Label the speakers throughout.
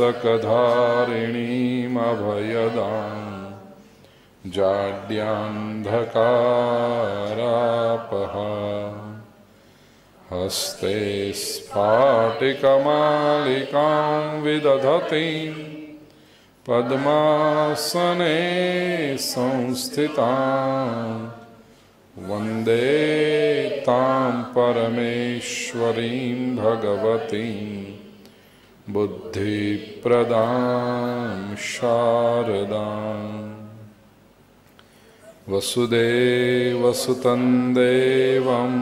Speaker 1: वीणापुस्तकधारिणीमभयदां जाड्यान्धकारापहा हस्ते स्फाटिकमालिकां विदधतीं। पद्मासने संस्थितां। वंदे तां परमेश्वरीं भगवतीं बुद्धिप्रदां शारदाम् वसुदेवसुतं देवं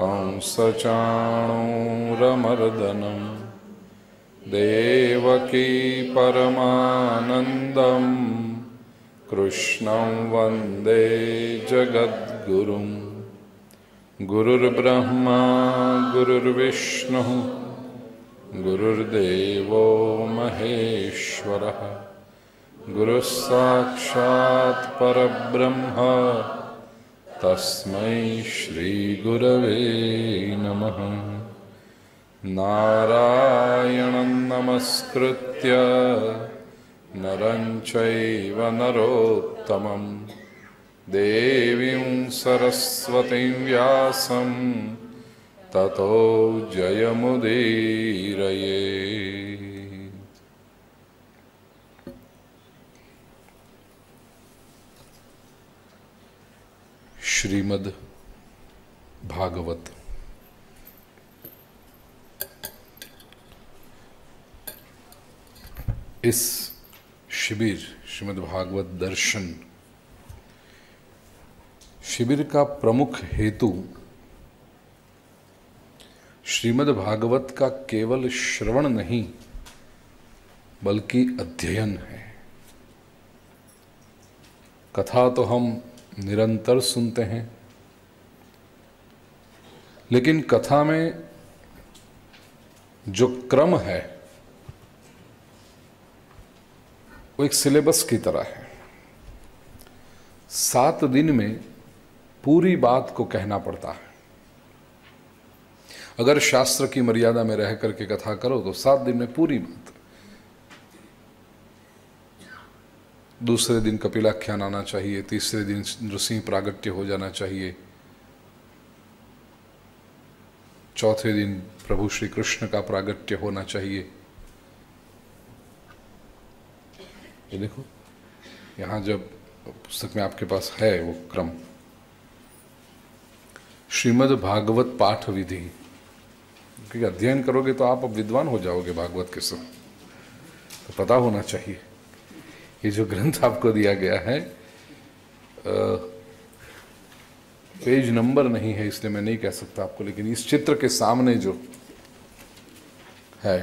Speaker 1: कंसचाणूरमर्दनं। देवकी परमानन्दं कृष्णं वंदे जगद्गुरुं। गुरुर्ब्रह्मा गुरुर्विष्णुः गुरुर्देवो महेश्वरः। गुरुः साक्षात् परब्रह्म। तस्मै श्रीगुरवे नमः। नारायणं नमस्कृत्य नरं चैव नरोत्तमं देवीं सरस्वतीं व्यासं ततो जयमुदीरये। श्रीमद् भागवत। इस शिविर श्रीमद् भागवत दर्शन शिविर का प्रमुख हेतु श्रीमद् भागवत का केवल श्रवण नहीं, बल्कि अध्ययन है। कथा तो हम निरंतर सुनते हैं, लेकिन कथा में जो क्रम है, वो एक सिलेबस की तरह है। सात दिन में पूरी बात को कहना पड़ता है। अगर शास्त्र की मर्यादा में रह करके कथा करो तो सात दिन में पूरी बात। दूसरे दिन कपिलाख्यान आना चाहिए, तीसरे दिन नृसिंह प्रागट्य हो जाना चाहिए। चौथे दिन प्रभु श्री कृष्ण का प्रागट्य होना चाहिए। ये देखो, यहाँ जब पुस्तक में आपके पास है वो क्रम। श्रीमद् भागवत पाठ विधि। क्योंकि अध्ययन करोगे तो आप अब विद्वान हो जाओगे भागवत के सब। तो पता होना चाहिए। ये जो ग्रंथ आपको दिया गया है पेज नंबर नहीं है, इसलिए मैं नहीं कह सकता आपको, लेकिन इस चित्र के सामने जो है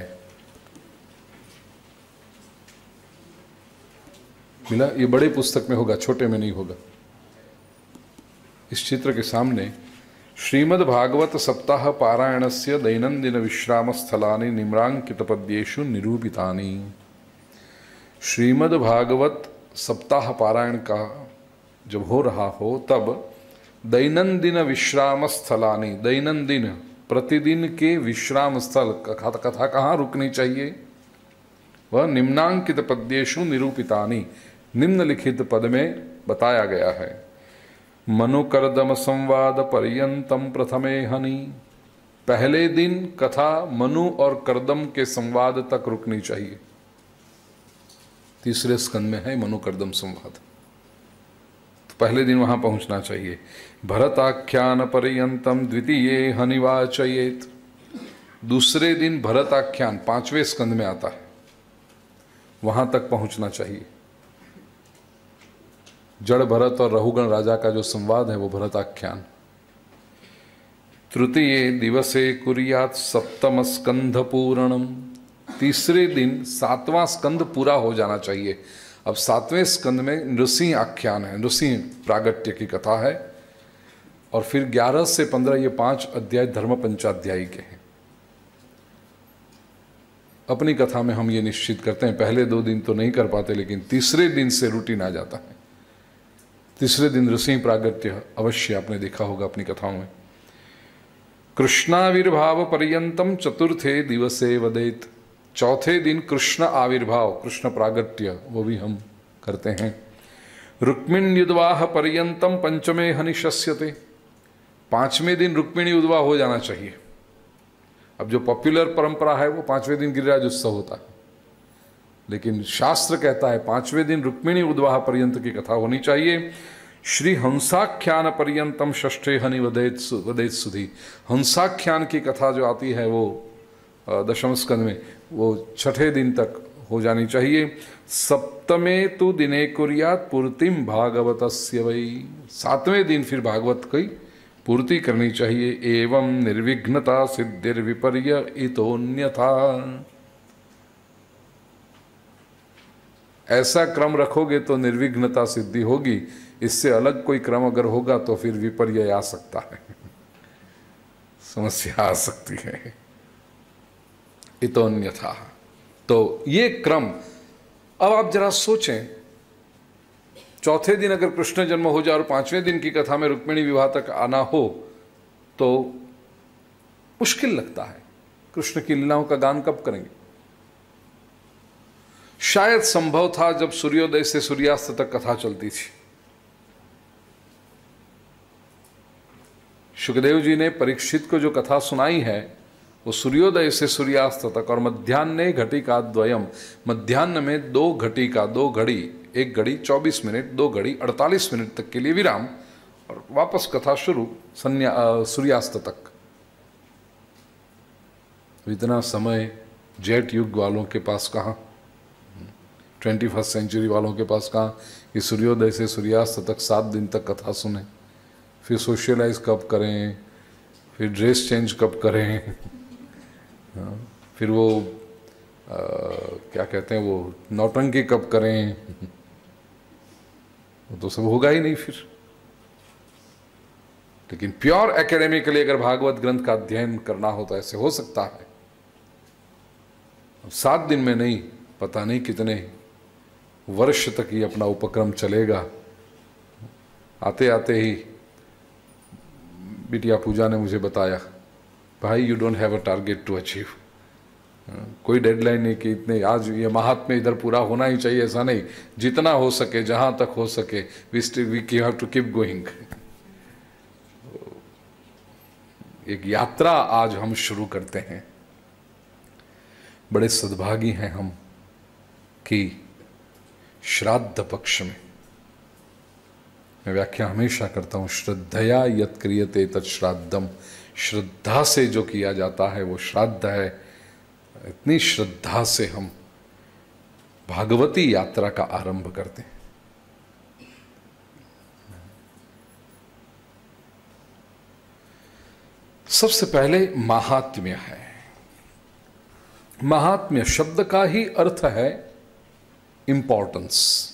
Speaker 1: मिला ये बड़े पुस्तक में होगा, छोटे में नहीं होगा। इस चित्र के सामने श्रीमद् भागवत सप्ताह पारायण से दैनंदिन विश्राम स्थलानि निम्रांकित पद्येषु निरूपितानि। श्रीमद् भागवत सप्ताह पारायण का जब हो रहा हो तब दैनंदिन विश्राम स्थलानि दैनंदिन प्रतिदिन के विश्राम स्थल कथा कथा कहाँ रुकनी चाहिए? वह निम्नांकित पद्येशु निरूपितानि, निम्नलिखित पद में बताया गया है। मनुकर्दम संवाद पर्यंतम प्रथमे हनी। पहले दिन कथा मनु और करदम के संवाद तक रुकनी चाहिए। तीसरे स्कंद में है मनुकर्दम संवाद। तो पहले दिन वहाँ पहुँचना चाहिए। भरताख्यान पर्यंतम द्वितीय हनिवाचयेत दूसरे दिन भरताख्यान पाँचवें स्कंद में आता है। वहाँ तक पहुँचना चाहिए। जड़ भरत और रहुगण राजा का जो संवाद है वो भरत आख्यान तृतीय दिवसे कुरियात सप्तम स्कंध पूर्णम। तीसरे दिन सातवां स्कंद पूरा हो जाना चाहिए। अब सातवें स्कंद में नृसिंह आख्यान है। नृसिंह प्रागट्य की कथा है। और फिर ग्यारह से पंद्रह ये पाँच अध्याय धर्म पंचाध्यायी के हैं। अपनी कथा में हम ये निश्चित करते हैं, पहले दो दिन तो नहीं कर पाते, लेकिन तीसरे दिन से रूटीन आ जाता है। तीसरे दिन ऋषि प्रागत्य अवश्य आपने देखा होगा अपनी कथाओं में। कृष्णाविर्भाव पर्यंतम चतुर्थे दिवसे वदेत। चौथे दिन कृष्ण आविर्भाव, कृष्ण प्रागट्य, वो भी हम करते हैं। रुक्मिण युद्वाह पर्यंतम पंचमे हनिशस्यते पाँचवें दिन रुक्मिणी उद्वाह हो जाना चाहिए। अब जो पॉपुलर परंपरा है, वो पाँचवें दिन गिरिराज उत्सव होता है। लेकिन शास्त्र कहता है, पाँचवें दिन रुक्मिणी उद्वाह पर्यंत की कथा होनी चाहिए। श्री हंसाख्यान पर्यंतम षष्ठे हनि वदेत वदेत सुधी हंसाख्यान की कथा जो आती है वो दशम स्कंद में, वो छठे दिन तक हो जानी चाहिए। सप्तमे तो दिने कुरियात पूर्तिम भागवत वही सातवें दिन फिर भागवत की पूर्ति करनी चाहिए। एवं निर्विघ्नता सिद्धिर विपर्य इतोन्यथा ऐसा क्रम रखोगे तो निर्विघ्नता सिद्धि होगी। इससे अलग कोई क्रम अगर होगा तो फिर विपर्य आ सकता है। समस्या आ सकती है। इतोन्यथा। तो ये क्रम, अब आप जरा सोचें। चौथे दिन अगर कृष्ण जन्म हो जाए और पाँचवें दिन की कथा में रुक्मिणी विवाह तक आना हो तो मुश्किल लगता है। कृष्ण की लीलाओं का गान कब करेंगे? शायद संभव था जब सूर्योदय से सूर्यास्त तक कथा चलती थी। सुखदेव जी ने परीक्षित को जो कथा सुनाई है, वो सूर्योदय से सूर्यास्त तक और मध्यान्ह घटी का द्वयम। मध्यान्ह में दो घटी का दो घड़ी, एक घड़ी 24 मिनट, दो घड़ी 48 मिनट तक के लिए विराम और वापस कथा शुरू संन्या सूर्यास्त तक। इतना समय जेट युग वालों के पास कहाँ? ट्वेंटी फ़र्स्ट सेंचुरी वालों के पास कहाँ? कि सूर्योदय से सूर्यास्त तक सात दिन तक कथा सुने। फिर सोशलाइज कब करें फिर ड्रेस चेंज कब करें हाँ, फिर वो आ, क्या कहते हैं वो नौटंकी कब करें वो तो सब होगा ही नहीं फिर। लेकिन प्योर एकेडमिकली अगर भागवत ग्रंथ का अध्ययन करना हो तो ऐसे हो सकता है। सात दिन में नहीं पता नहीं कितने वर्ष तक ही अपना उपक्रम चलेगा। आते आते ही बिटिया पूजा ने मुझे बताया, भाई you don't have a target to achieve कोई डेडलाइन नहीं कि इतने, आज ये महात्म्य इधर पूरा होना ही चाहिए, ऐसा नहीं। जितना हो सके, जहाँ तक हो सके we we have to keep going एक यात्रा आज हम शुरू करते हैं। बड़े सद्भागी हैं हम कि श्राद्ध पक्ष में मैं व्याख्या हमेशा करता हूँ, श्रद्धया यत क्रियते तत् श्राद्धम श्रद्धा से जो किया जाता है, वो श्राद्ध है। इतनी श्रद्धा से हम भागवती यात्रा का आरंभ करते हैं। सबसे पहले महात्म्य है। महात्म्य शब्द का ही अर्थ है इंपॉर्टेंस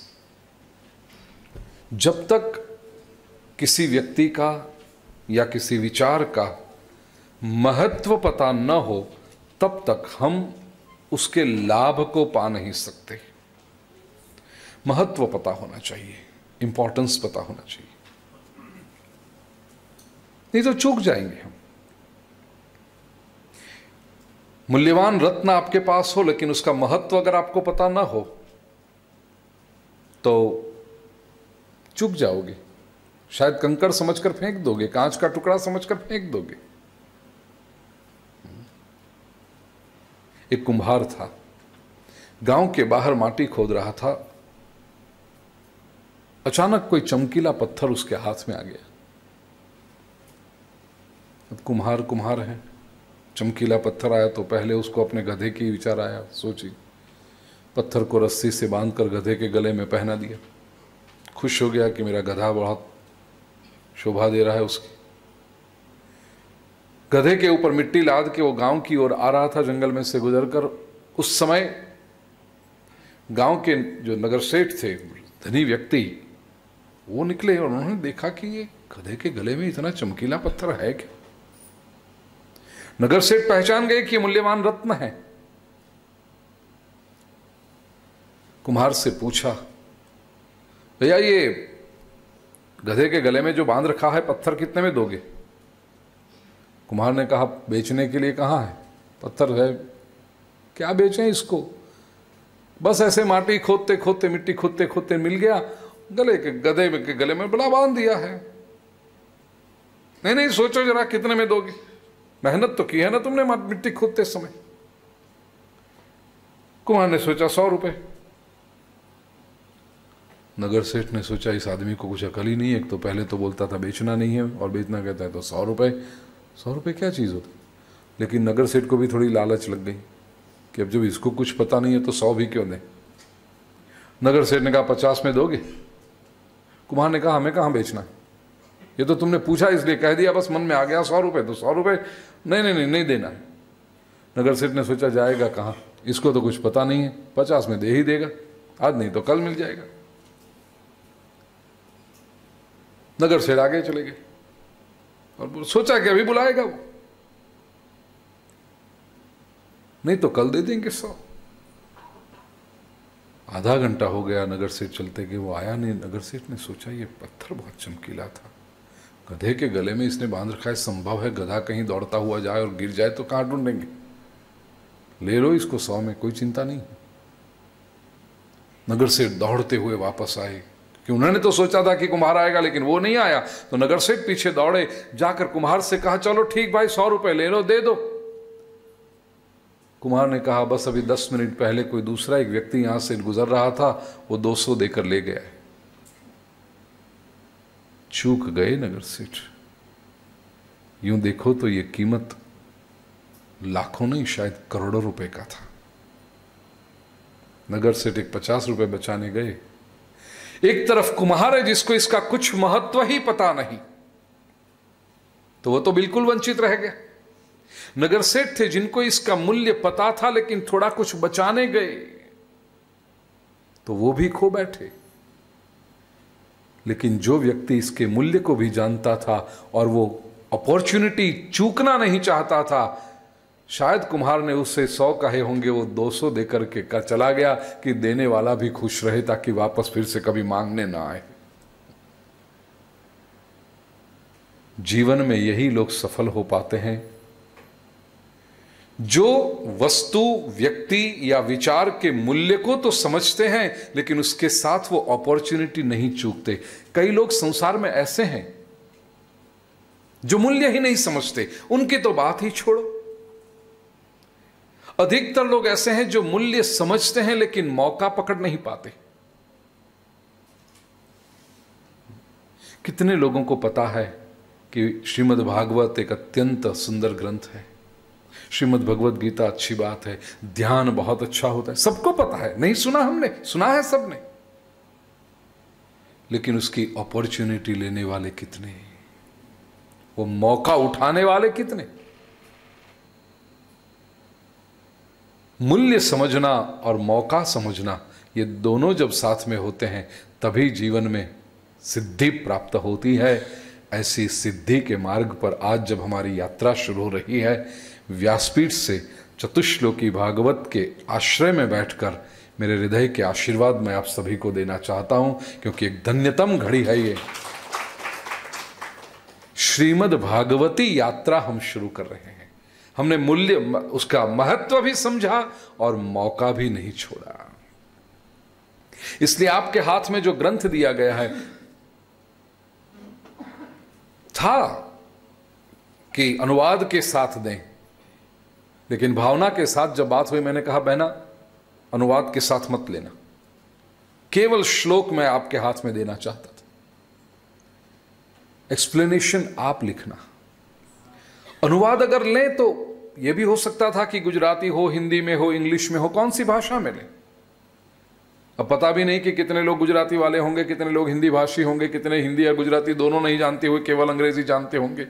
Speaker 1: जब तक किसी व्यक्ति का या किसी विचार का महत्व पता न हो, तब तक हम उसके लाभ को पा नहीं सकते। महत्व पता होना चाहिए इंपॉर्टेंस पता होना चाहिए। नहीं तो चूक जाएँगे हम। मूल्यवान रत्न आपके पास हो, लेकिन उसका महत्व अगर आपको पता ना हो तो चुक जाओगे। शायद कंकड़ समझकर फेंक दोगे, कांच का टुकड़ा समझकर फेंक दोगे। एक कुम्हार था। गाँव के बाहर माटी खोद रहा था। अचानक कोई चमकीला पत्थर उसके हाथ में आ गया। अब कुम्हार कुम्हार है। चमकीला पत्थर आया तो पहले उसको अपने गधे की विचार आया। सोची, पत्थर को रस्सी से बांधकर गधे के गले में पहना दिया। खुश हो गया कि मेरा गधा बहुत शोभा दे रहा है उसकी। गधे के ऊपर मिट्टी लाद के वो गाँव की ओर आ रहा था जंगल में से गुजरकर। उस समय गाँव के जो नगर सेठ थे, धनी व्यक्ति, वो निकले और उन्होंने देखा कि ये गधे के गले में इतना चमकीला पत्थर है क्या? नगर सेठ पहचान गए कि मूल्यवान रत्न है। कुम्हार से पूछा भैया ये गधे के गले में जो बाँध रखा है, पत्थर कितने में दोगे? कुम्हार ने कहा, बेचने के लिए कहाँ है? पत्थर है। क्या बेचें इसको? बस ऐसे माटी खोदते खोदते, मिट्टी खोदते खोदते मिल गया। गले के, गधे के गले में बड़ा बाँध दिया है। नहीं नहीं, सोचो जरा कितने में दोगे? मेहनत तो की है ना तुमने मिट्टी खोदते समय। कुमार ने सोचा, सौ रुपए। नगर सेठ ने सोचा, इस आदमी को कुछ अकल ही नहीं है। एक तो पहले तो बोलता था, बेचना नहीं है, और बेचना कहता है तो सौ रुपये सौ रुपये क्या चीज़ होती? लेकिन नगर सेठ को भी थोड़ी लालच लग गई कि अब जब इसको कुछ पता नहीं है तो सौ भी क्यों दें? नगर सेठ ने कहा, पचास में दोगे? कुमार ने कहा, हमें कहाँ बेचना है? ये तो तुमने पूछा, इसलिए कह दिया, बस मन में आ गया, सौ रुपये तो सौ रुपये नहीं नहीं नहीं नहीं देना है। नगर सेठ ने सोचा, जाएगा कहाँ? इसको तो कुछ पता नहीं है, पचास में दे ही देगा। आज नहीं तो कल मिल जाएगा। नगर सेठ आगे चले गए। और सोचा कि अभी बुलाएगा वो। नहीं तो कल दे देंगे सौ। आधा घंटा हो गया नगर सेठ चलते कि वो आया नहीं। नगर सेठ ने सोचा, ये पत्थर बहुत चमकीला था। गधे के गले में इसने बाँध रखा है, संभव है गधा कहीं दौड़ता हुआ जाए और गिर जाए तो कहाँ ढूंढेंगे? ले लो इसको सौ में, कोई चिंता नहीं। नगर सेठ दौड़ते हुए वापस आए। कि उन्होंने तो सोचा था कि कुम्हार आएगा, लेकिन वो नहीं आया। तो नगर सेठ पीछे दौड़े, जाकर कुम्हार से कहा, चलो ठीक भाई, सौ रुपए ले लो, दे दो। कुमार ने कहा, बस अभी दस मिनट पहले कोई दूसरा एक व्यक्ति यहाँ से गुजर रहा था, वो दो सौ देकर ले गया चूक गए नगर सेठ। यूँ देखो तो ये कीमत लाखों नहीं, शायद करोड़ों रुपए का था। नगर सेठ एक पचास रुपए बचाने गए। एक तरफ़ कुम्हार है जिसको इसका कुछ महत्व ही पता नहीं। तो वो तो बिल्कुल वंचित रह गया। नगर सेठ थे जिनको इसका मूल्य पता था, लेकिन थोड़ा कुछ बचाने गए। तो वो भी खो बैठे। लेकिन जो व्यक्ति इसके मूल्य को भी जानता था और वो अपॉर्चुनिटी चूकना नहीं चाहता था शायद कुम्हार ने उससे सौ कहे होंगे, वो दो सौ देकर के कर चला गया कि देने वाला भी खुश रहे ताकि वापस फिर से कभी मांगने ना आए। जीवन में यही लोग सफल हो पाते हैं। जो वस्तु, व्यक्ति या विचार के मूल्य को तो समझते हैं, लेकिन उसके साथ वो अपॉर्चुनिटी नहीं चूकते। कई लोग संसार में ऐसे हैं, जो मूल्य ही नहीं समझते। उनकी तो बात ही छोड़ो। अधिकतर लोग ऐसे हैं जो मूल्य समझते हैं, लेकिन मौका पकड़ नहीं पाते। कितने लोगों को पता है कि श्रीमद् भागवत एक अत्यंत सुंदर ग्रंथ है। श्रीमद् भगवत गीता अच्छी बात है, ध्यान बहुत अच्छा होता है। सबको पता है, नहीं सुना हमने, सुना है सबने। लेकिन उसकी अपॉर्चुनिटी लेने वाले कितने? वो मौका उठाने वाले कितने? मूल्य समझना और मौका समझना, ये दोनों जब साथ में होते हैं, तभी जीवन में सिद्धि प्राप्त होती है। ऐसी सिद्धि के मार्ग पर आज जब हमारी यात्रा शुरू हो रही है, व्यासपीठ से चतुश्लोकी भागवत के आश्रय में बैठकर मेरे हृदय के आशीर्वाद मैं आप सभी को देना चाहता हूँ, क्योंकि एक धन्यतम घड़ी है ये। श्रीमद् भागवती यात्रा हम शुरू कर रहे हैं। हमने मूल्य, उसका महत्व भी समझा और मौका भी नहीं छोड़ा। इसलिए आपके हाथ में जो ग्रंथ दिया गया है, था कि अनुवाद के साथ दें, लेकिन भावना के साथ जब बात हुई, मैंने कहा, बहना, अनुवाद के साथ मत लेना। केवल श्लोक मैं आपके हाथ में देना चाहता था। एक्सप्लेनेशन आप लिखना। अनुवाद अगर लें तो यह भी हो सकता था कि गुजराती हो, हिंदी में हो, इंग्लिश में हो, कौन सी भाषा में लें? अब पता भी नहीं कि कितने लोग गुजराती वाले होंगे, कितने लोग हिंदी भाषी होंगे, कितने हिंदी और गुजराती दोनों नहीं जानते हुए, केवल अंग्रेज़ी जानते होंगे।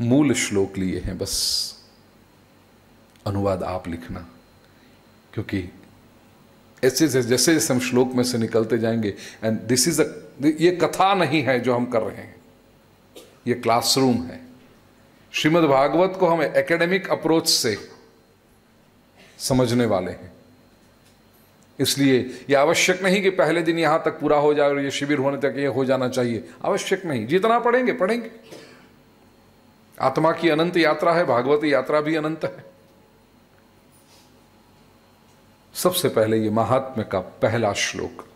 Speaker 1: मूल श्लोक लिए हैं बस। अनुवाद आप लिखना, क्योंकि ऐसे जैसे जैसे हम श्लोक में से निकलते जाएँगे एंड दिस इज़ अ ये कथा नहीं है जो हम कर रहे हैं। ये क्लासरूम है। श्रीमद् भागवत को हम एकेडमिक अप्रोच से समझने वाले हैं। इसलिए यह आवश्यक नहीं कि पहले दिन यहाँ तक पूरा हो जाए और ये शिविर होने तक ये हो जाना चाहिए। आवश्यक नहीं। जितना पढ़ेंगे पढ़ेंगे। आत्मा की अनंत यात्रा है, भागवत यात्रा भी अनंत है। सबसे पहले ये महात्म्य का पहला श्लोक,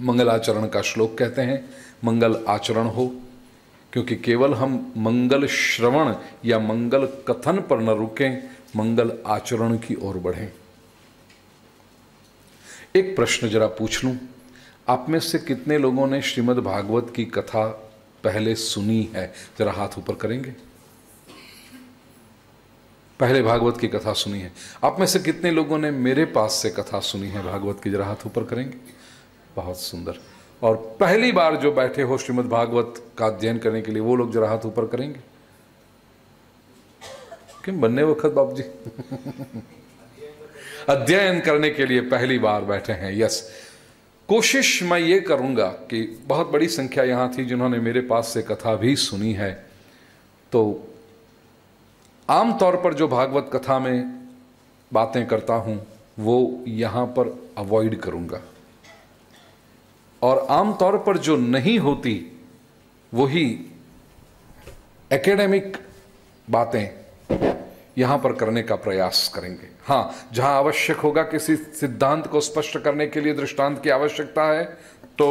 Speaker 1: मंगलाचरण का श्लोक कहते हैं, मंगल आचरण हो। क्योंकि केवल हम मंगल श्रवण या मंगल कथन पर न रुकें, मंगल आचरण की ओर बढ़ें। एक प्रश्न जरा पूछ लूँ। आप में से कितने लोगों ने श्रीमद् भागवत की कथा पहले सुनी है? जरा हाथ ऊपर करेंगे। पहले भागवत की कथा सुनी है। आप में से कितने लोगों ने मेरे पास से कथा सुनी है? भागवत की जरा हाथ ऊपर करेंगे। बहुत सुंदर। और पहली बार जो बैठे हो श्रीमद् भागवत का अध्ययन करने के लिए, वो लोग जरा हाथ ऊपर करेंगे। किम बनने वक्त बाबू जी अध्ययन करने के लिए पहली बार बैठे हैं, यस। कोशिश मैं ये करूँगा कि बहुत बड़ी संख्या यहाँ थी जिन्होंने मेरे पास से कथा भी सुनी है। तो आमतौर पर जो भागवत कथा में बातें करता हूँ, वो यहाँ पर अवॉइड करूँगा। और आमतौर पर जो नहीं होती, वही एकेडमिक बातें यहाँ पर करने का प्रयास करेंगे। हाँ, जहाँ आवश्यक होगा किसी सिद्धांत को स्पष्ट करने के लिए दृष्टांत की आवश्यकता है तो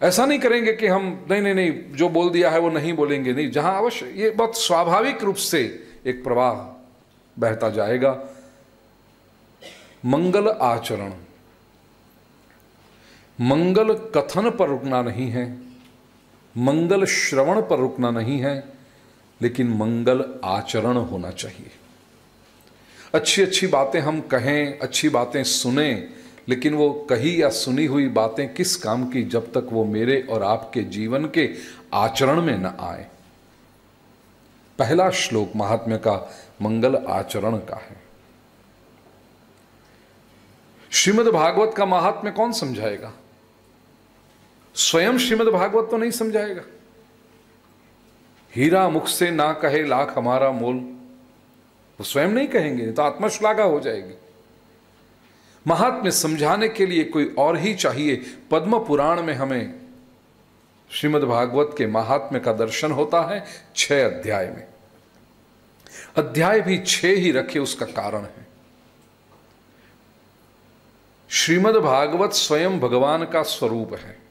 Speaker 1: ऐसा नहीं करेंगे कि हम, नहीं नहीं नहीं, जो बोल दिया है वो नहीं बोलेंगे। नहीं, जहाँ अवश्य, ये बहुत स्वाभाविक रूप से एक प्रवाह बहता जाएगा। मंगल आचरण मंगल कथन पर रुकना नहीं है, मंगल श्रवण पर रुकना नहीं है, लेकिन मंगल आचरण होना चाहिए। अच्छी अच्छी बातें हम कहें, अच्छी बातें सुने, लेकिन वो कही या सुनी हुई बातें किस काम की जब तक वो मेरे और आपके जीवन के आचरण में न आए? पहला श्लोक महात्म्य का मंगल आचरण का है। श्रीमद् भागवत का महात्म्य कौन समझाएगा? स्वयं श्रीमद् भागवत तो नहीं समझाएगा। हीरा मुख से ना कहे लाख हमारा मोल। वो स्वयं नहीं कहेंगे तो आत्मश्लाघा हो जाएगी। महात्म्य समझाने के लिए कोई और ही चाहिए। पद्म पुराण में हमें श्रीमद् भागवत के महात्म्य का दर्शन होता है छह अध्याय में। अध्याय भी छह ही रखे उसका कारण है। श्रीमद् भागवत स्वयं भगवान का स्वरूप है।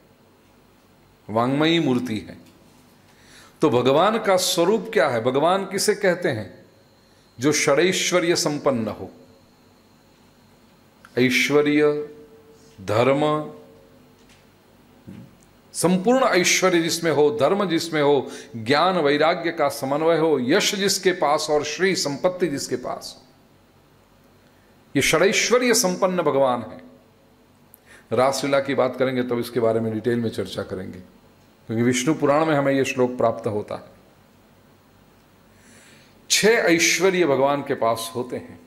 Speaker 1: वांगमयी मूर्ति है। तो भगवान का स्वरूप क्या है? भगवान किसे कहते हैं? जो षडैश्वर्य संपन्न हो। ऐश्वर्य, धर्म, संपूर्ण ऐश्वर्य जिसमें हो, धर्म जिसमें हो, ज्ञान, वैराग्य का समन्वय हो, यश जिसके पास और श्री संपत्ति जिसके पास हो। ये षडैश्वर्य संपन्न भगवान है। रासलीला की बात करेंगे तब तो इसके बारे में डिटेल में चर्चा करेंगे। क्योंकि विष्णु पुराण में हमें यह श्लोक प्राप्त होता है। छह ऐश्वर्य भगवान के पास होते हैं।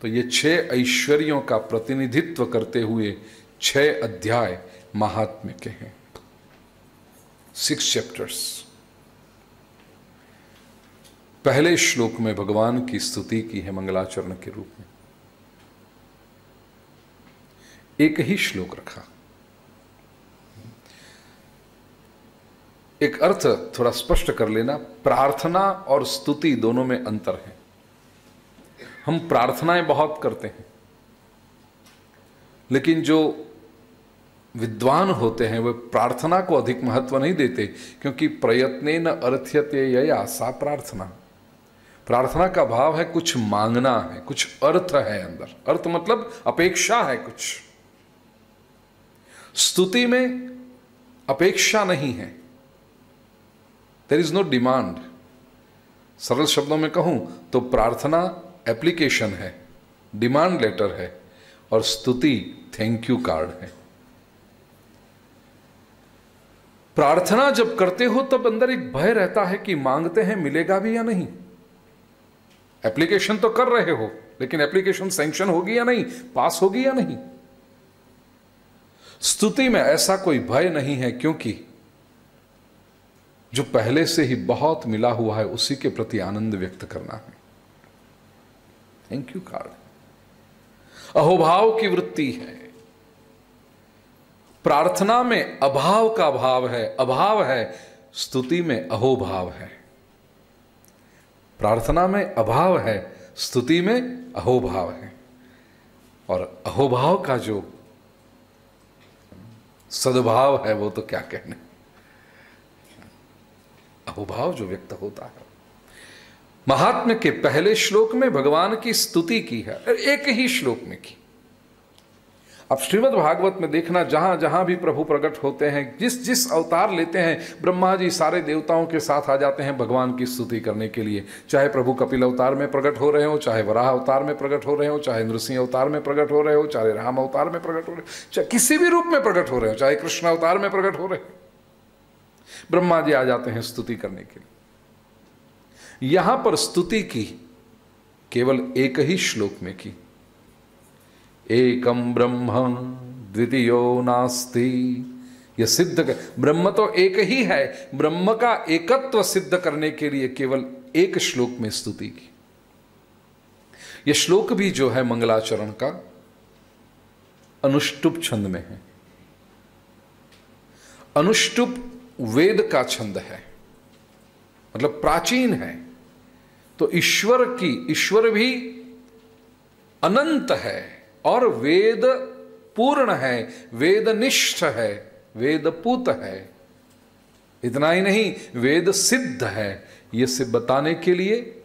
Speaker 1: तो ये छह ऐश्वर्यों का प्रतिनिधित्व करते हुए छह अध्याय महात्म्य के हैं। सिक्स चैप्टर्स पहले श्लोक में भगवान की स्तुति की है मंगलाचरण के रूप में। एक ही श्लोक रखा। एक अर्थ थोड़ा स्पष्ट कर लेना, प्रार्थना और स्तुति दोनों में अंतर है। हम प्रार्थनाएँ बहुत करते हैं, लेकिन जो विद्वान होते हैं, वे प्रार्थना को अधिक महत्व नहीं देते, क्योंकि प्रयत्न न अर्थ्यते या सा प्रार्थना। प्रार्थना का भाव है कुछ मांगना है, कुछ अर्थ है अंदर। अर्थ मतलब अपेक्षा है कुछ। स्तुति में अपेक्षा नहीं है। देर इज़ नो डिमांड सरल शब्दों में कहूँ तो प्रार्थना एप्लीकेशन है डिमांड लेटर है, और स्तुति थैंक यू कार्ड है। प्रार्थना जब करते हो तब अंदर एक भय रहता है कि मांगते हैं, मिलेगा भी या नहीं। एप्लीकेशन तो कर रहे हो, लेकिन एप्लीकेशन सैंक्शन होगी या नहीं पास होगी या नहीं? स्तुति में ऐसा कोई भय नहीं है, क्योंकि जो पहले से ही बहुत मिला हुआ है, उसी के प्रति आनंद व्यक्त करना है। थैंक यू कार्ड अहोभाव की वृत्ति है। प्रार्थना में अभाव का भाव है। अभाव है, स्तुति में अहोभाव है। प्रार्थना में अभाव है, स्तुति में अहोभाव है। और अहोभाव का जो सद्भाव है, वो तो क्या कहने। अहोभाव जो व्यक्त होता है। महात्म्य के पहले श्लोक में भगवान की स्तुति की है एक ही श्लोक में की। अब श्रीमद् भागवत में देखना जहाँ जहाँ भी प्रभु प्रकट होते हैं जिस जिस अवतार लेते हैं, ब्रह्मा जी सारे देवताओं के साथ आ जाते हैं भगवान की स्तुति करने के लिए। चाहे प्रभु कपिल अवतार में प्रकट हो रहे हो, चाहे वराह अवतार में प्रकट हो रहे हो, चाहे नृसिंह अवतार में प्रकट हो रहे हो, चाहे राम अवतार में प्रकट हो रहे हो, चाहे किसी भी रूप में प्रकट हो रहे हो, चाहे कृष्ण अवतार में प्रकट हो रहे हो। ब्रह्मा जी आ जाते हैं स्तुति करने के लिए। यहाँ पर स्तुति की केवल एक ही श्लोक में की। एकम ब्रह्म, द्वितीयो नास्ति। यह सिद्ध कर ब्रह्म तो एक ही है। ब्रह्म का एकत्व सिद्ध करने के लिए केवल एक श्लोक में स्तुति की। यह श्लोक भी जो है मंगलाचरण का अनुष्टुप छंद में है। अनुष्टुप वेद का छंद है। मतलब प्राचीन है। तो ईश्वर की, ईश्वर भी अनंत है और वेद पूर्ण है वेद निष्ठ है वेद पूत है। इतना ही नहीं, वेद सिद्ध है। ये से बताने के लिए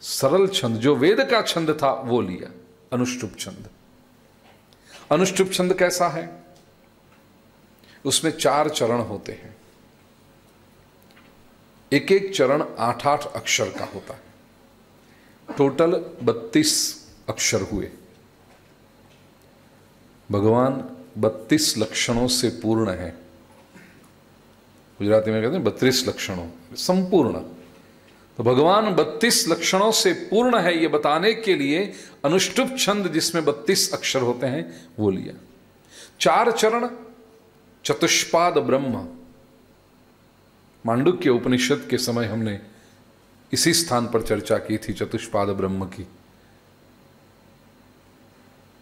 Speaker 1: सरल छंद, जो वेद का छंद था, वो लिया, अनुष्टुप छंद। अनुष्टुप छंद कैसा है? उसमें चार चरण होते हैं। एक एक चरण आठ आठ अक्षर का होता है। टोटल बत्तीस अक्षर हुए। भगवान बत्तीस लक्षणों से पूर्ण है। गुजराती में कहते हैं बत्तीस लक्षणों, संपूर्ण। तो भगवान बत्तीस लक्षणों से पूर्ण है यह बताने के लिए अनुष्टुप छंद जिसमें बत्तीस अक्षर होते हैं, वो लिया। चार चरण, चतुष्पाद ब्रह्म। मांडुक्य उपनिषद के समय हमने इसी स्थान पर चर्चा की थी, चतुष्पाद ब्रह्म की।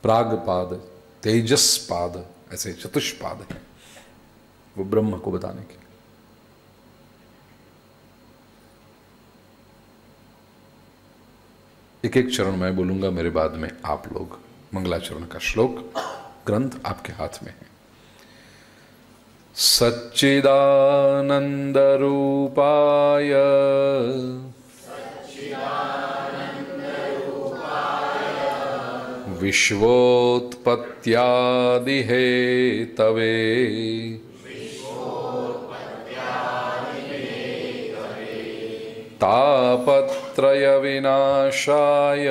Speaker 1: प्रागपाद, तेजसपाद, ऐसे चतुष्पाद हैं, वो ब्रह्म को बताने के एक एक चरण मैं बोलूँगा मेरे बाद में आप लोग, मंगलाचरण का श्लोक, ग्रंथ आपके हाथ में है। सच्चिदानन्दरूपाय। विश्वोत्पत्त्यादिहेतवे तापत्रयविनाशाय।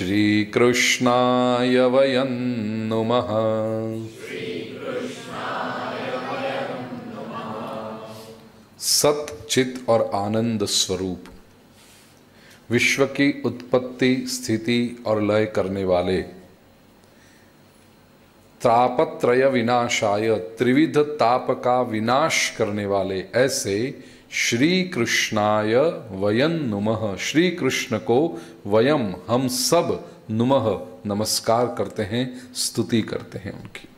Speaker 1: श्रीकृष्णाय वयं नुमः। सत चित और आनंद स्वरूप। विश्व की उत्पत्ति, स्थिति और लय करने वाले। तापत्रय विनाशाय, त्रिविध ताप का विनाश करने वाले ऐसे श्री कृष्णाय वयन नुमः। श्री कृष्ण को वयम हम सब नुमः। नमस्कार करते हैं, स्तुति करते हैं उनकी।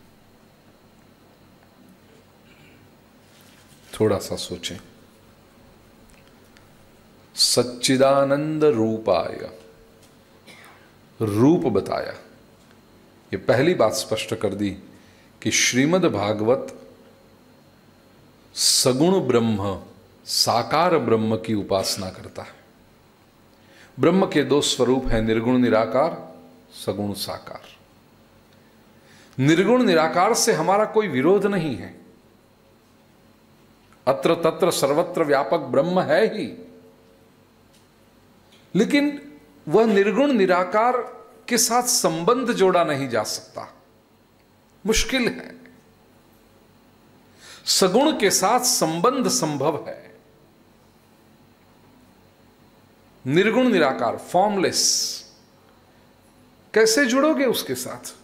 Speaker 1: थोड़ा सा सोचें। सच्चिदानंद रूपाय। रूप बताया। ये पहली बात स्पष्ट कर दी कि श्रीमद् भागवत सगुण ब्रह्म साकार ब्रह्म की उपासना करता है। ब्रह्म के दो स्वरूप हैं निर्गुण निराकार, सगुण साकार। निर्गुण निराकार से हमारा कोई विरोध नहीं है। अत्र तत्र सर्वत्र व्यापक ब्रह्म है ही। लेकिन वह निर्गुण निराकार के साथ संबंध जोड़ा नहीं जा सकता। मुश्किल है। सगुण के साथ संबंध संभव है। निर्गुण, निराकार फॉर्मलेस कैसे जुड़ोगे उसके साथ?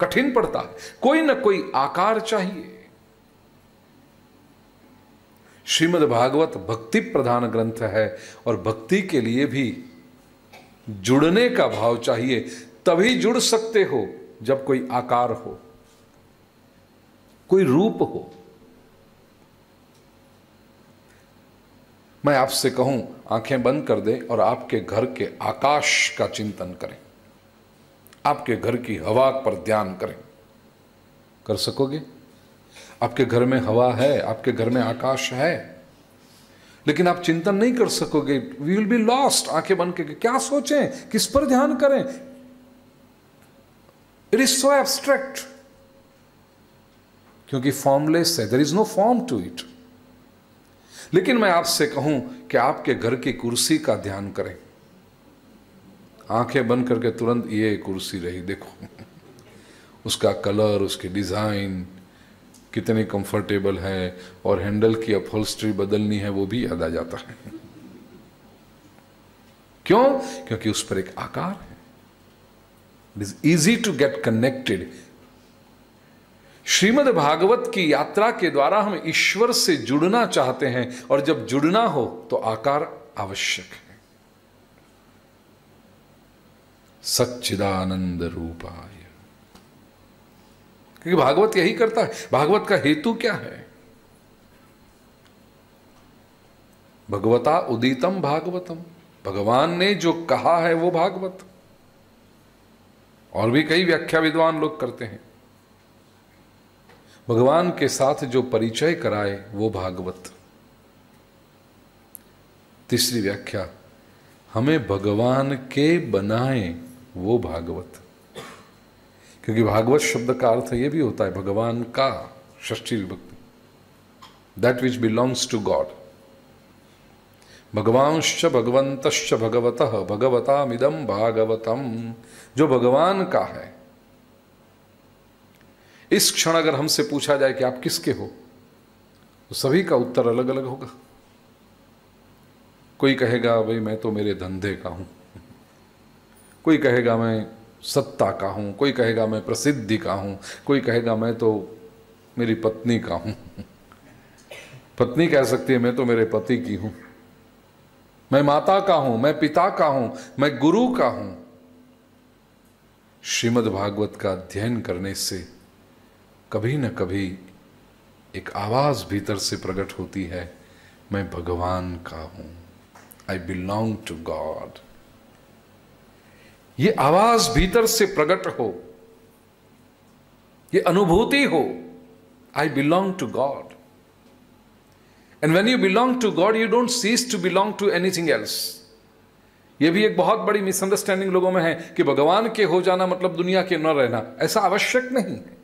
Speaker 1: कठिन पड़ता है। कोई ना कोई आकार चाहिए। श्रीमद् भागवत भक्ति प्रधान ग्रंथ है और भक्ति के लिए भी जुड़ने का भाव चाहिए, तभी जुड़ सकते हो जब कोई आकार हो, कोई रूप हो। मैं आपसे कहूँ आँखें बंद कर दें और आपके घर के आकाश का चिंतन करें। आपके घर की हवा पर ध्यान करें। कर सकोगे? आपके घर में हवा है, आपके घर में आकाश है। लेकिन आप चिंतन नहीं कर सकोगे। वी विल बी लॉस्ट आँखें बंद के क्या सोचें? किस पर ध्यान करें? इट इज़ सो एब्स्ट्रैक्ट क्योंकि फॉर्मलेस है। There is no form to it लेकिन मैं आपसे कहूँ कि आपके घर की कुर्सी का ध्यान करें। आँखें बंद करके तुरंत ये कुर्सी रही, देखो। उसका कलर, उसकी डिज़ाइन कितने कंफर्टेबल है और हैंडल की अपहोल्स्ट्री बदलनी है, वो भी याद आ जाता है। क्यों? क्योंकि उस पर एक आकार है। It is easy to get connected Shrimad Bhagwat की यात्रा के द्वारा हम ईश्वर से जुड़ना चाहते हैं और जब जुड़ना हो तो आकार आवश्यक है। सच्चिदानंद रूपाय। क्योंकि भागवत यही करता है। भागवत का हेतु क्या है? भगवता उदितम भागवतम। भगवान ने जो कहा है वो भागवत। और भी कई व्याख्या विद्वान लोग करते हैं। भगवान के साथ जो परिचय कराए, वो भागवत। तीसरी व्याख्या, हमें भगवान के बनाए, वो भागवत। क्योंकि भागवत शब्द का अर्थ ये भी होता है, भगवान का षष्ठी विभक्ति। That which belongs to God भगवांश्च भगवंत भगवत भगवता मिदम भागवतम। जो भगवान का है इस क्षण अगर हमसे पूछा जाए कि आप किसके हो तो सभी का उत्तर अलग अलग होगा। कोई कहेगा, भाई, मैं तो मेरे धंधे का हूँ। कोई कहेगा, मैं सत्ता का हूँ। कोई कहेगा, मैं प्रसिद्धि का हूँ। कोई कहेगा, मैं तो मेरी पत्नी का हूँ। पत्नी कह सकती है, मैं तो मेरे पति की हूँ। मैं माता का हूँ, मैं पिता का हूँ, मैं गुरु का हूँ। श्रीमद् भागवत का अध्ययन करने से कभी न कभी एक आवाज़ भीतर से प्रकट होती है, मैं भगवान का हूँ। आई बिलोंग टू गॉड ये आवाज़ भीतर से प्रकट हो, ये अनुभूति हो I belong to God and when you belong to God you don't cease to belong to anything else ये भी एक बहुत बड़ी मिसअंडरस्टैंडिंग लोगों में है कि भगवान के हो जाना मतलब दुनिया के न रहना। ऐसा आवश्यक नहीं है।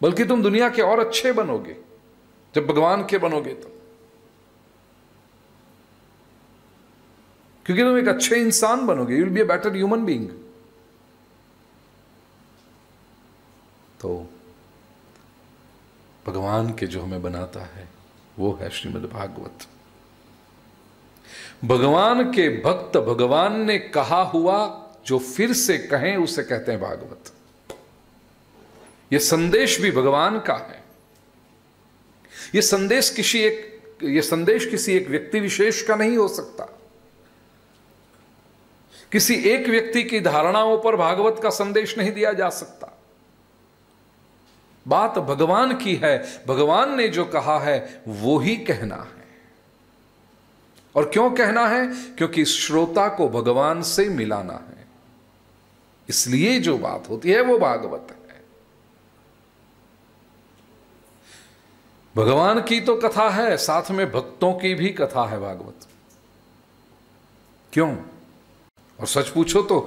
Speaker 1: बल्कि तुम दुनिया के और अच्छे बनोगे, जब भगवान के बनोगे तो क्योंकि तुम एक अच्छे इंसान बनोगे you'll be a better human being तो भगवान के जो हमें बनाता है, वो है श्रीमद् भागवत भगवान के भक्त भगवान ने कहा हुआ, जो फिर से कहें, उसे कहते हैं भागवत। यह संदेश भी भगवान का है। यह संदेश किसी एक यह संदेश किसी एक व्यक्ति विशेष का नहीं हो सकता। किसी एक व्यक्ति की धारणाओं पर भागवत का संदेश नहीं दिया जा सकता। बात भगवान की है, भगवान ने जो कहा है, वो ही कहना है। और क्यों कहना है? क्योंकि श्रोता को भगवान से मिलाना है। इसलिए जो बात होती है, वो भागवत है। भगवान की तो कथा है, साथ में भक्तों की भी कथा है भागवत। क्यों? और सच पूछो तो